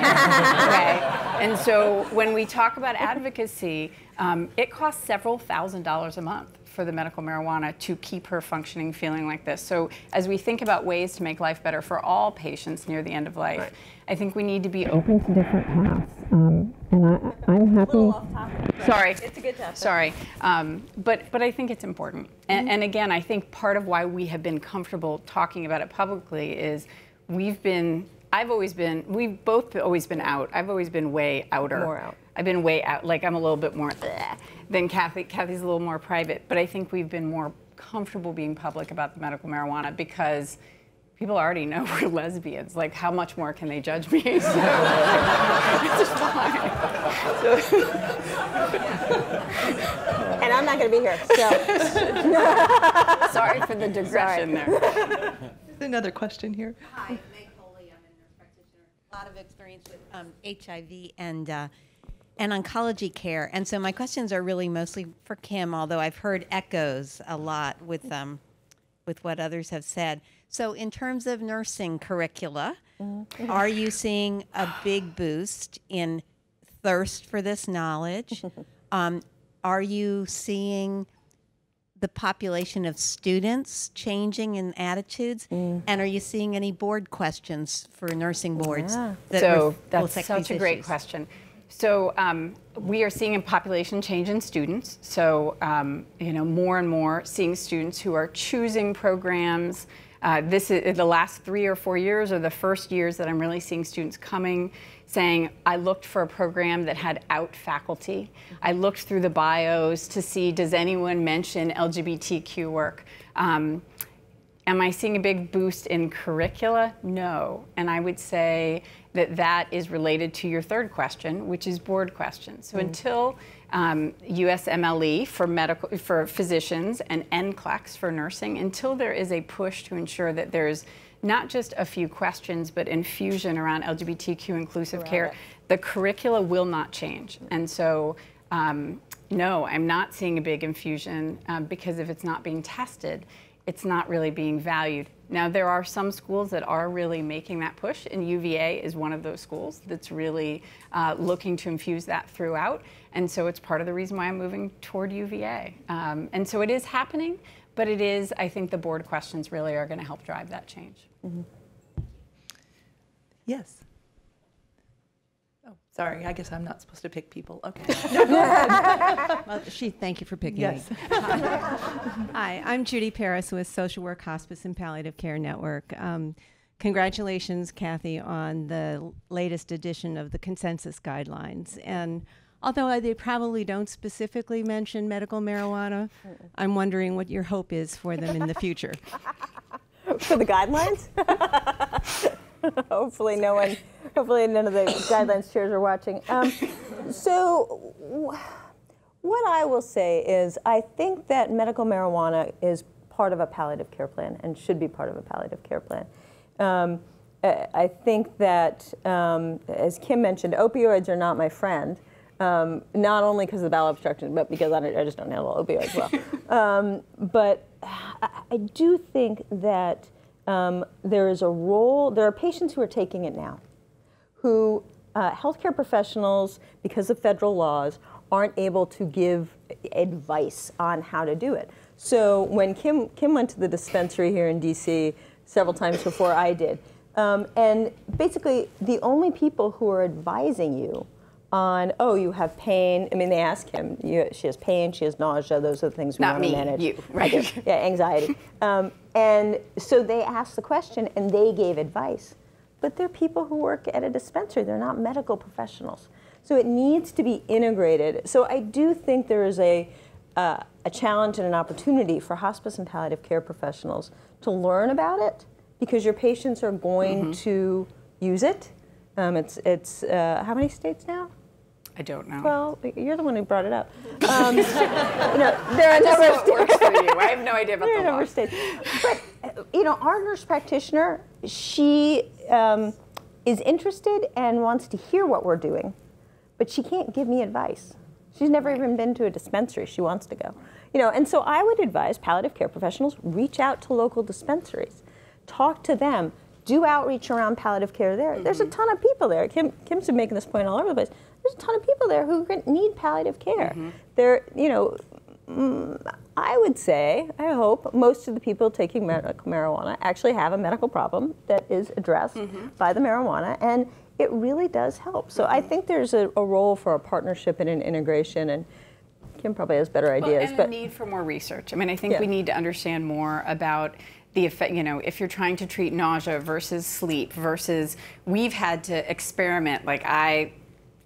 Speaker 4: And so when we talk about advocacy, um, it costs several thousand dollars a month for the medical marijuana to keep her functioning, feeling like this. So as we think about ways to make life better for all patients near the end of life, I think we need to be open
Speaker 14: open to different paths. Um, and I, I'm happy.
Speaker 4: Sorry.
Speaker 5: It's a good topic.
Speaker 4: Sorry. Um, but, but I think it's important. And, and again, I think part of why we have been comfortable talking about it publicly is we've been, I've always been, we've both always been out. I've always been way outer.
Speaker 5: More out.
Speaker 4: I've been way out. Like I'm a little bit more bleh than Kathy. Kathy's a little more private. But I think we've been more comfortable being public about the medical marijuana because people already know we're lesbians. Like, how much more can they judge me? So, it's fine.
Speaker 5: And I'm not going to be here, so.
Speaker 4: Sorry for the digression there.
Speaker 2: Another question here.
Speaker 15: Hi, Meg Foley. I'm a nurse practitioner. A lot of experience with um, HIV and uh, and oncology care. And so my questions are really mostly for Kim, although I've heard echoes a lot with um, with what others have said. So in terms of nursing curricula, are you seeing a big boost in thirst for this knowledge? Um, are you seeing the population of students changing in attitudes? And are you seeing any board questions for nursing boards?
Speaker 5: Yeah.
Speaker 15: that
Speaker 4: so that's such
Speaker 15: these
Speaker 4: a great
Speaker 15: issues?
Speaker 4: question. So um, we are seeing a population change in students. So um, you know, more and more seeing students who are choosing programs. Uh, this is the last three or four years, or the first years that I'm really seeing students coming, saying, "I looked for a program that had out faculty. I looked through the bios to see does anyone mention LGBTQ work." Um, Am I seeing a big boost in curricula? No. And I would say that that is related to your third question, which is board questions. So until um, USMLE for medical for physicians and NCLEX for nursing, until there is a push to ensure that there's not just a few questions, but infusion around LGBTQ inclusive care, the curricula will not change. And so. Um, no, I'm not seeing a big infusion um, because if it's not being tested, it's not really being valued. Now, there are some schools that are really making that push, and UVA is one of those schools that's really uh, looking to infuse that throughout. And so it's part of the reason why I'm moving toward UVA. Um, and so it is happening, but it is, I think the board questions really are going to help drive that change.
Speaker 2: Yes. Oh, sorry. I guess I'm not supposed to pick people. Okay.
Speaker 15: Well, she, thank you for picking
Speaker 2: Yes.
Speaker 15: me. Hi, I'm Judy Paris with Social Work Hospice and Palliative Care Network. Um, congratulations, Kathy, on the latest edition of the consensus guidelines. And although they probably don't specifically mention medical marijuana, I'm wondering what your hope is for them in the future.
Speaker 5: For the guidelines? hopefully no one, hopefully none of the guidelines chairs are watching. Um, so what I will say is I think that medical marijuana is part of a palliative care plan and should be part of a palliative care plan. Um, I think that, um, as Kim mentioned, opioids are not my friend. Um, not only because of the bowel obstruction, but because I, don't- I just don't handle opioids well. um, but I, I do think that um, there is a role. There are patients who are taking it now, who uh, healthcare professionals, because of federal laws, aren't able to give advice on how to do it. So when Kim Kim went to the dispensary here in D.C. several times before I did, um, and basically the only people who are advising you on oh you have pain. I mean they ask him you, she has pain, she has nausea. Those are the things we
Speaker 4: Not
Speaker 5: want to manage.
Speaker 4: you, right.
Speaker 5: Yeah, anxiety. Um, and so they asked the question and they gave advice. But they're people who work at a dispensary, they're not medical professionals. So it needs to be integrated. So I do think there is a, uh, a challenge and an opportunity for hospice and palliative care professionals to learn about it because your patients are going
Speaker 4: Mm-hmm.
Speaker 5: to use it. Um, it's it's uh, how many states now?
Speaker 4: I don't know.
Speaker 5: Well, you're the one who brought it up. Um, you know, there are a
Speaker 4: Just
Speaker 5: number of
Speaker 4: what works for you. I have no idea about
Speaker 5: there
Speaker 4: the law.
Speaker 5: states. But you know, our nurse practitioner, she um, is interested and wants to hear what we're doing, but she can't give me advice. She's never even been to a dispensary. She wants to go. You know, and so I would advise palliative care professionals reach out to local dispensaries, talk to them, do outreach around palliative care there. There's a ton of people there. Kim, Kim's been making this point all over the place. There's a ton of people there who need palliative care. They're, you know, mm, I would say, I hope, most of the people taking medical marijuana actually have a medical problem that is addressed
Speaker 4: Mm-hmm.
Speaker 5: by the marijuana, and it really does help. So I think there's a, a role for a partnership and an integration, and Kim probably has better ideas, Well,
Speaker 4: and
Speaker 5: but
Speaker 4: a need for more research. I mean, I think
Speaker 5: Yeah.
Speaker 4: we need to understand more about the effect, you know, if you're trying to treat nausea versus sleep versus we've had to experiment. Like I,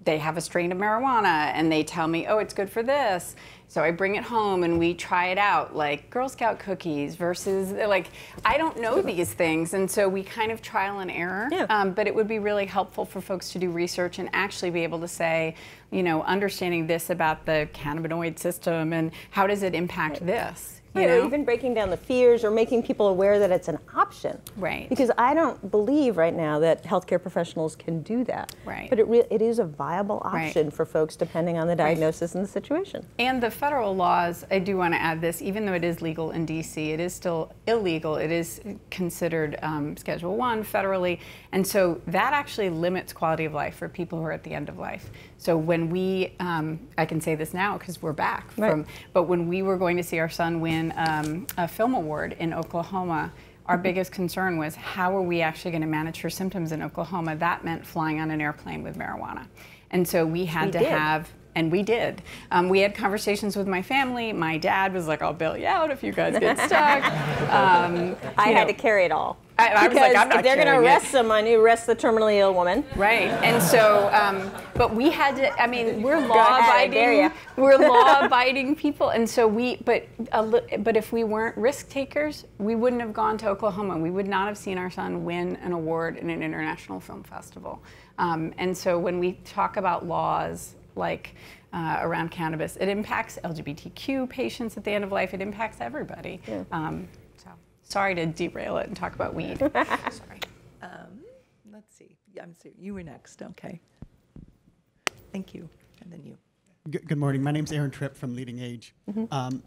Speaker 4: they have a strain of marijuana and they tell me, oh, it's good for this. So I bring it home and we try it out, like Girl Scout cookies versus like I don't know these things, and so we kind of trial and error. Um, but it would be really helpful for folks to do research and actually be able to say, you know, understanding this about the cannabinoid system and how does it impact this. You
Speaker 5: Right, or
Speaker 4: know?
Speaker 5: even breaking down the fears or making people aware that it's an option.
Speaker 4: Right.
Speaker 5: Because I don't believe right now that healthcare professionals can do that.
Speaker 4: Right.
Speaker 5: But it, it is a viable
Speaker 4: Right.
Speaker 5: option for folks depending on the diagnosis and the situation.
Speaker 4: And the federal laws, I do want to add this, even though it is legal in DC, it is still illegal. It is considered um, Schedule One federally. And so that actually limits quality of life for people who are at the end of life. So when we, um, I can say this now because we're back
Speaker 5: Right.
Speaker 4: from, but when we were going to see our son win um, a film award in Oklahoma, our biggest concern was how are we actually going to manage her symptoms in Oklahoma? That meant flying on an airplane with marijuana. And so we had
Speaker 5: We
Speaker 4: to
Speaker 5: did.
Speaker 4: have and we did. Um, we had conversations with my family. My dad was like, "I'll bail you out if you guys get stuck." Um,
Speaker 5: I
Speaker 4: you
Speaker 5: had
Speaker 4: know,
Speaker 5: to carry it all.
Speaker 4: I, I was
Speaker 5: because
Speaker 4: like, "I'm not
Speaker 5: if they're going to
Speaker 4: carrying it."
Speaker 5: arrest someone, you arrest the terminally ill woman.
Speaker 4: Right, and so, um, but we had to. I mean, we're
Speaker 5: Go ahead, I dare
Speaker 4: law-abiding. We're law-abiding people, and so we. But a, but if we weren't risk takers, we wouldn't have gone to Oklahoma. We would not have seen our son win an award in an international film festival. Um, and so when we talk about laws like. Uh, around cannabis, it impacts LGBTQ patients at the end of life. It impacts everybody. Um, so sorry to derail it and talk about weed. sorry.
Speaker 2: Um, let's see. Yeah, I'm sorry. You were next. Okay. Thank you. And then you.
Speaker 16: Good, good morning. My name's Aaron Tripp from LeadingAge.
Speaker 2: Mhm.
Speaker 16: Um,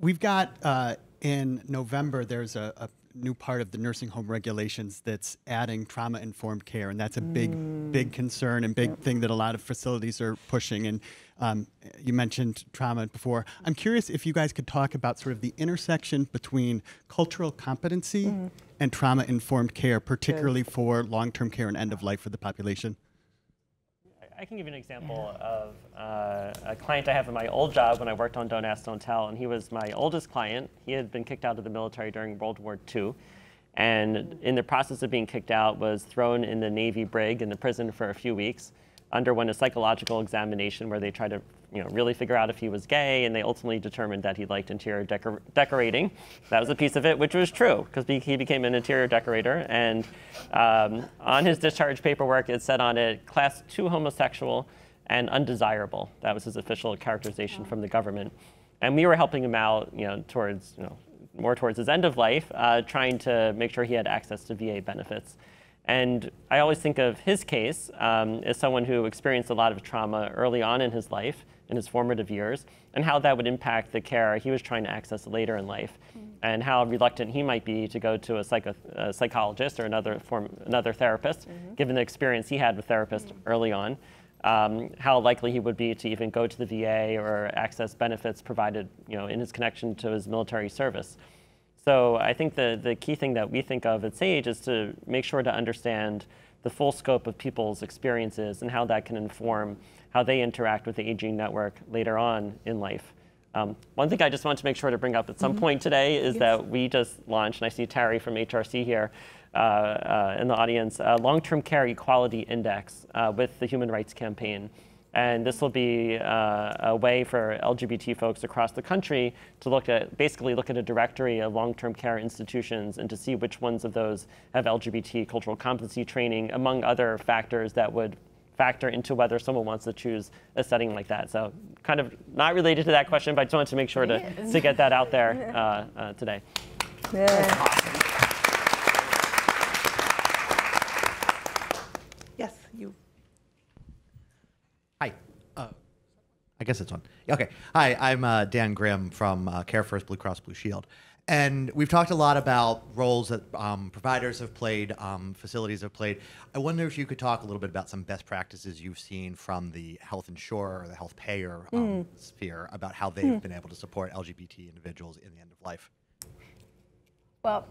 Speaker 16: we've got uh, in November, there's a, a new part of the nursing home regulations that's adding trauma informed care, and that's a big,
Speaker 17: Mm.
Speaker 16: big concern and big thing that a lot of facilities are pushing. And um, you mentioned trauma before. I'm curious if you guys could talk about sort of the intersection between cultural competency
Speaker 3: Mm.
Speaker 16: and trauma informed care, particularly for long term care and end of life for the population.
Speaker 3: I can give you an example of uh, a client I have in my old job when I worked on Don't Ask, Don't Tell, and he was my oldest client. He had been kicked out of the military during World War II, and in the process of being kicked out, was thrown in the Navy brig in the prison for a few weeks. Underwent a psychological examination where they tried to, you know, really figure out if he was gay, and they ultimately determined that he liked interior decor- decorating. That was a piece of it, which was true because he became an interior decorator. And um, on his discharge paperwork, it said on it, class two homosexual and undesirable. That was his official characterization from the government. And we were helping him out, you know, towards, you know, more towards his end of life, uh, trying to make sure he had access to VA benefits. And I always think of his case um, as someone who experienced a lot of trauma early on in his life, in his formative years, and how that would impact the care he was trying to access later in life, and how reluctant he might be to go to a, psycho- a psychologist or another form, another therapist, given the experience he had with therapists early on. Um, how likely he would be to even go to the VA or access benefits provided, you know, in his connection to his military service. So I think the, the key thing that we think of at SAGE is to make sure to understand the full scope of people's experiences and how that can inform how they interact with the aging network later on in life. Um, one thing I just want to make sure to bring up at some
Speaker 18: Mhm.
Speaker 3: point today is
Speaker 18: Yes.
Speaker 3: that we just launched, and I see Terry from HRC here uh, uh, in the audience, a long-term care equality index uh, with the Human Rights Campaign. And this will be uh, a way for LGBT folks across the country to look at, basically look at a directory of long-term care institutions and to see which ones of those have LGBT cultural competency training, among other factors that would factor into whether someone wants to choose a setting like that. So kind of not related to that question, but I just wanted to make sure to, to get that out there uh, uh, today.
Speaker 2: Yes, you.
Speaker 17: Hi. Uh, I guess it's on. Okay. Hi, I'm uh, Dan Grimm from uh, CareFirst Blue Cross Blue Shield. and we've talked a lot about roles that um, providers have played, um, facilities have played. I wonder if you could talk a little bit about some best practices you've seen from the health insurer or the health payer um,
Speaker 5: Mm.
Speaker 17: sphere about how they've
Speaker 4: Mm.
Speaker 17: been able to support LGBT individuals in the end of life.
Speaker 4: Well,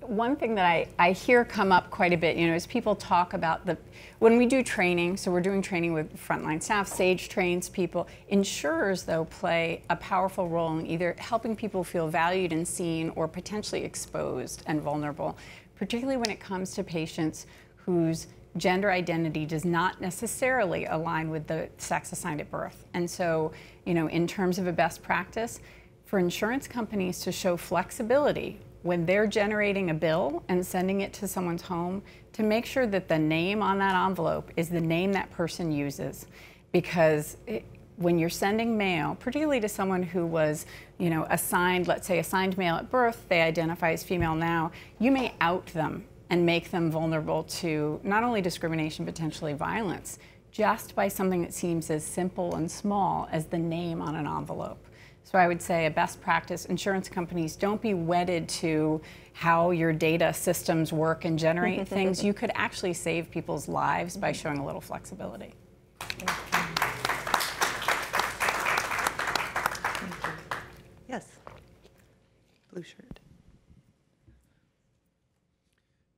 Speaker 4: one thing that I, I hear come up quite a bit, you know, is people talk about the, when we do training, so we're doing training with frontline staff, SAGE trains people. Insurers, though, play a powerful role in either helping people feel valued and seen or potentially exposed and vulnerable, particularly when it comes to patients whose gender identity does not necessarily align with the sex assigned at birth. And so, you know, in terms of a best practice, for insurance companies to show flexibility when they're generating a bill and sending it to someone's home to make sure that the name on that envelope is the name that person uses. Because it, when you're sending mail particularly to someone who was you know assigned let's say assigned male at birth they identify as female now you may out them and make them vulnerable to not only discrimination potentially violence just by something that seems as simple and small as the name on an envelope so I would say a best practice, insurance companies don't be wedded to how your data systems work and generate things. You could actually save people's lives by showing a little flexibility.
Speaker 1: Yes. Blue shirt.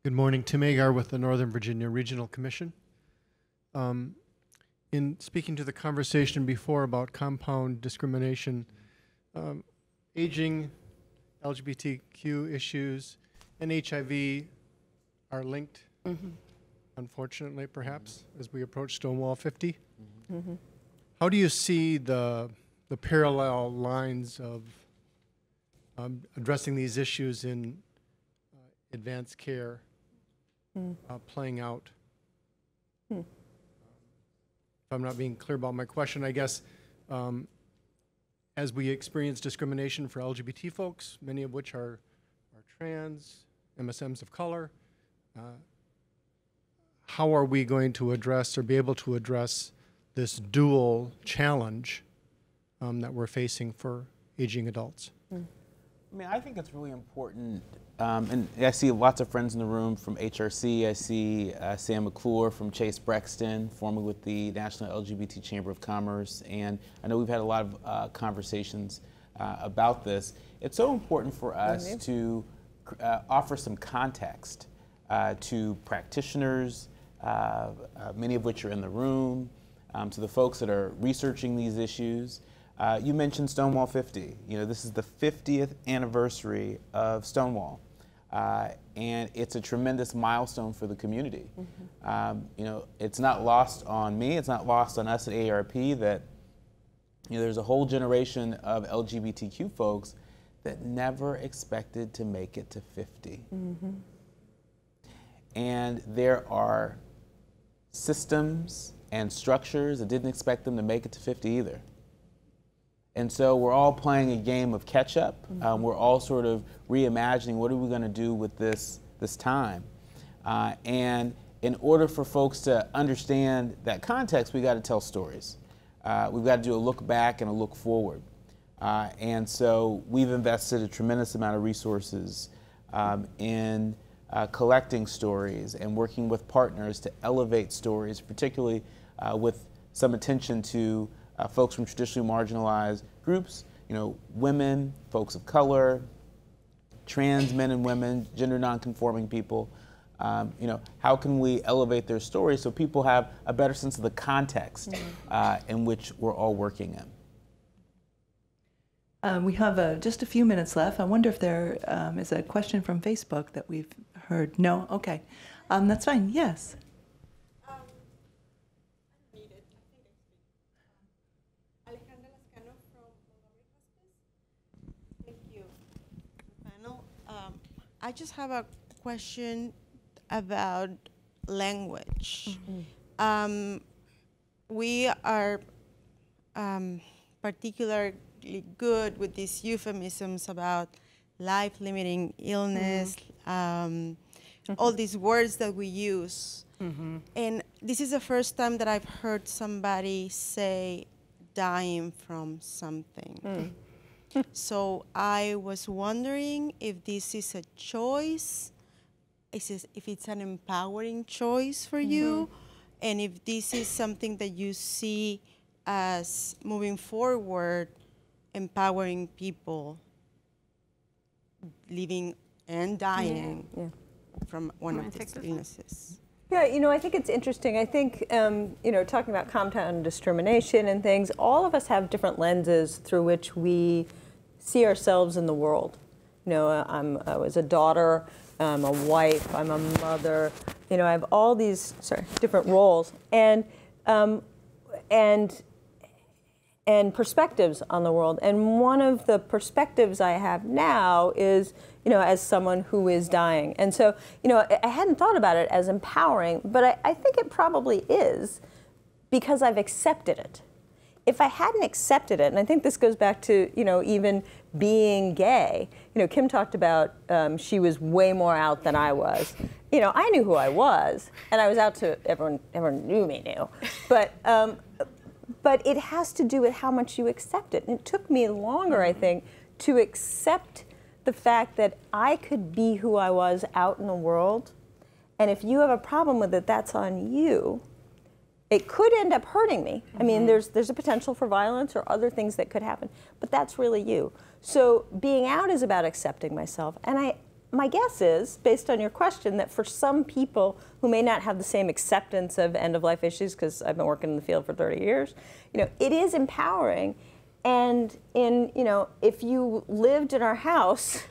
Speaker 18: Good morning, Tim Agar with the Northern Virginia Regional Commission. Um, in speaking to the conversation before about compound discrimination, um, aging, LGBTQ issues, and HIV are linked,
Speaker 4: Mhm.
Speaker 18: unfortunately, perhaps, as we approach Stonewall 50.
Speaker 5: Mhm.
Speaker 18: How do you see the, the parallel lines of um, addressing these issues in uh, advanced care
Speaker 5: Mm.
Speaker 18: uh, playing out?
Speaker 5: Hmm.
Speaker 18: If I'm not being clear about my question, I guess um, as we experience discrimination for LGBT folks, many of which are, are trans, MSMs of color, uh, how are we going to address or be able to address this dual challenge um, that we're facing for aging adults?
Speaker 6: I mean, I think it's really important, um, and I see lots of friends in the room from HRC. I see uh, Sam McClure from Chase Brexton, formerly with the National LGBT Chamber of Commerce, and I know we've had a lot of uh, conversations uh, about this. It's so important for us
Speaker 5: Mhm.
Speaker 6: to uh, offer some context uh, to practitioners, uh, uh, many of which are in the room, um, to the folks that are researching these issues. Uh, you mentioned Stonewall 50. You know, this is the 50th anniversary of Stonewall, uh, and it's a tremendous milestone for the community. Um, you know, it's not lost on me. It's not lost on us at AARP that you know there's a whole generation of LGBTQ folks that never expected to make it to 50. And there are systems and structures that didn't expect them to make it to 50 either. And so we're all playing a game of catch up. Um, we're all sort of reimagining what are we going to do with this, this time. Uh, and in order for folks to understand that context, we got to tell stories. Uh, we've got to do a look back and a look forward. Uh, and so we've invested a tremendous amount of resources um, in uh, collecting stories and working with partners to elevate stories, particularly uh, with some attention to uh, folks from traditionally marginalized groups, you know, women, folks of color, trans men and women, gender nonconforming people. Um, you know, how can we elevate their stories so people have a better sense of the context uh, in which we're all working in?
Speaker 2: Um, we have uh, just a few minutes left. I wonder if there um, is a question from Facebook that we've heard. No? Okay. Um, that's fine. Yes.
Speaker 19: Thank you, panel. Um, I just have a question about language. Um, we are um, particularly good with these euphemisms about life-limiting illness, um, all these words that we use. And this is the first time that I've heard somebody say dying from something. So I was wondering if this is a choice, if it's an empowering choice for you, and if this is something that you see as moving forward, empowering people living and dying from one of these illnesses.
Speaker 5: Yeah, you know, I think it's interesting. I think, um, you know, talking about compound discrimination and things, all of us have different lenses through which we see ourselves in the world. You know, uh, I'm, I was a daughter, I'm a wife, I'm a mother. You know, I have all these sorry different roles, and um, and and perspectives on the world. And one of the perspectives I have now is, you know, as someone who is dying. And so, you know, I- hadn't thought about it as empowering, but I, I think it probably is because I've accepted it. If I hadn't accepted it, and I think this goes back to, you know, even being gay, you know, Kim talked about um, she was way more out than I was. You know, I knew who I was, and I was out to everyone, everyone knew me knew. But, um, but it has to do with how much you accept it. And it took me longer, I mm-hmm. think, to accept the fact that I could be who I was out in the world. And if you have a problem with it, that's on you. It could end up hurting me. I mean, mm-hmm. there's there's a potential for violence or other things that could happen, but that's really you. So being out is about accepting myself. And I my guess is, based on your question, that for some people who may not have the same acceptance of end of life issues, because I've been working in the field for 30 years, you know, it is empowering. And in, you know, if you lived in our house,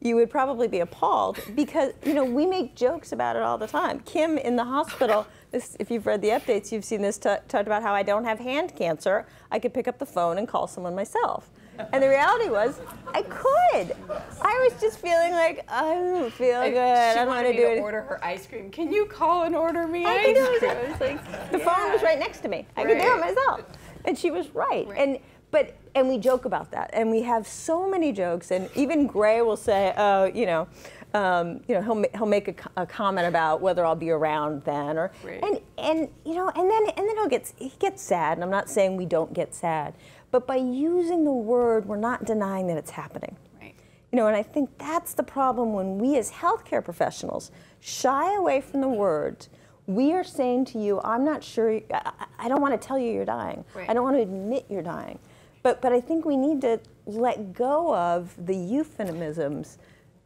Speaker 5: you would probably be appalled because, you know, we make jokes about it all the time. Kim in the hospital, this, if you've read the updates, you've seen this talked about how I don't have hand cancer. I could pick up the phone and call someone myself. And the reality was, I could. I was just feeling like I don't feel good. I don't want to do
Speaker 4: to
Speaker 5: it.
Speaker 4: order her ice cream. Can you call and order me
Speaker 5: I
Speaker 4: ice
Speaker 5: could do it
Speaker 4: cream?
Speaker 5: It was like the phone was right next to me. I could do it myself, and she was right. And but and we joke about that, and we have so many jokes, and even Gray will say, oh, you know. Um, you know, he'll, he'll make a, a comment about whether I'll be around then, or and and you know, and then and then he'll get he gets sad, and I'm not saying we don't get sad, but by using the word, we're not denying that it's happening.
Speaker 4: Right.
Speaker 5: You know, and I think that's the problem when we as healthcare professionals shy away from the word. We are saying to you, I'm not sure, I, don't want to tell you you're dying.
Speaker 4: Right.
Speaker 5: I don't want to admit you're dying. But, but I think we need to let go of the euphemisms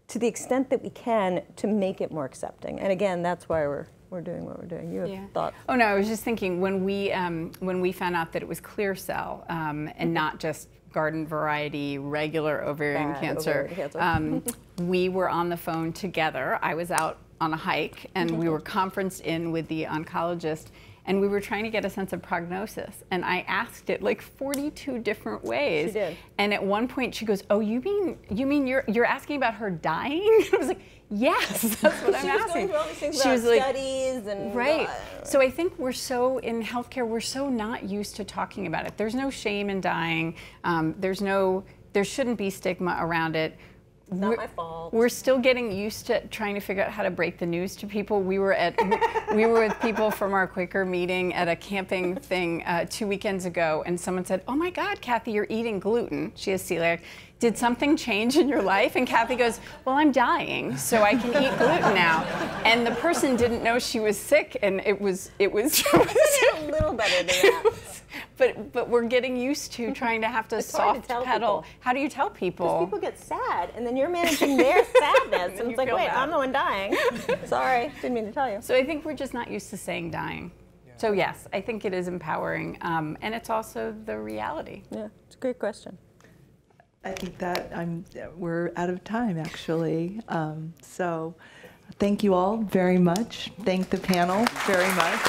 Speaker 5: to the extent that we can to make it more accepting. And again, that's why we're, we're doing what we're doing. You have
Speaker 4: Yeah.
Speaker 5: thoughts?
Speaker 4: Oh no, I was just thinking when we um, when we found out that it was clear cell um, and not just garden variety regular ovarian
Speaker 5: Bad
Speaker 4: cancer,
Speaker 5: ovarian cancer.
Speaker 4: Um, we were on the phone together. I was out on a hike and we were conferenced in with the oncologist. And we were trying to get a sense of prognosis. And I asked it like 42 different ways.
Speaker 5: She did.
Speaker 4: And at one point she goes, "Oh, you mean you mean you're you're asking about her dying?" I was like, "Yes, that's what I'm
Speaker 5: She was going
Speaker 4: asking."
Speaker 5: all these things
Speaker 4: She
Speaker 5: about
Speaker 4: was like,
Speaker 5: studies and
Speaker 4: right.
Speaker 5: uh,
Speaker 4: So I think we're so in healthcare, we're so not used to talking about it. There's no shame in dying. Um, there's no, there shouldn't be stigma around it. It's
Speaker 5: not my fault.
Speaker 4: We're still getting used to trying to figure out how to break the news to people. We were at, we were with people from our Quaker meeting at a camping thing uh, two weekends ago, and someone said, "Oh my God, Kathy, you're eating gluten." She has celiac. Did something change in your life? And Kathy goes, "Well, I'm dying, so I can eat gluten now." And the person didn't know she was sick, and it was, it was.
Speaker 5: a little better than that.
Speaker 4: But but we're getting used to trying to have to
Speaker 5: It's hard to
Speaker 4: soft pedal.
Speaker 5: people.
Speaker 4: How do you tell people?
Speaker 5: Because people get sad, and then you're managing their sadness, and
Speaker 4: you
Speaker 5: it's like, wait,
Speaker 4: bad.
Speaker 5: I'm the one dying. Sorry, didn't mean to tell you.
Speaker 4: So I think we're just not used to saying dying. So yes, I think it is empowering, um, and it's also the reality.
Speaker 5: Yeah, it's a great question.
Speaker 2: I think that I'm, we're out of time, actually. Um, so thank you all very much. Thank the panel very much.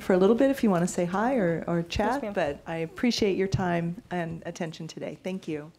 Speaker 2: For a little bit, if you want to say hi or, or chat,
Speaker 5: ma'am.
Speaker 2: but I appreciate your time and attention today. Thank you.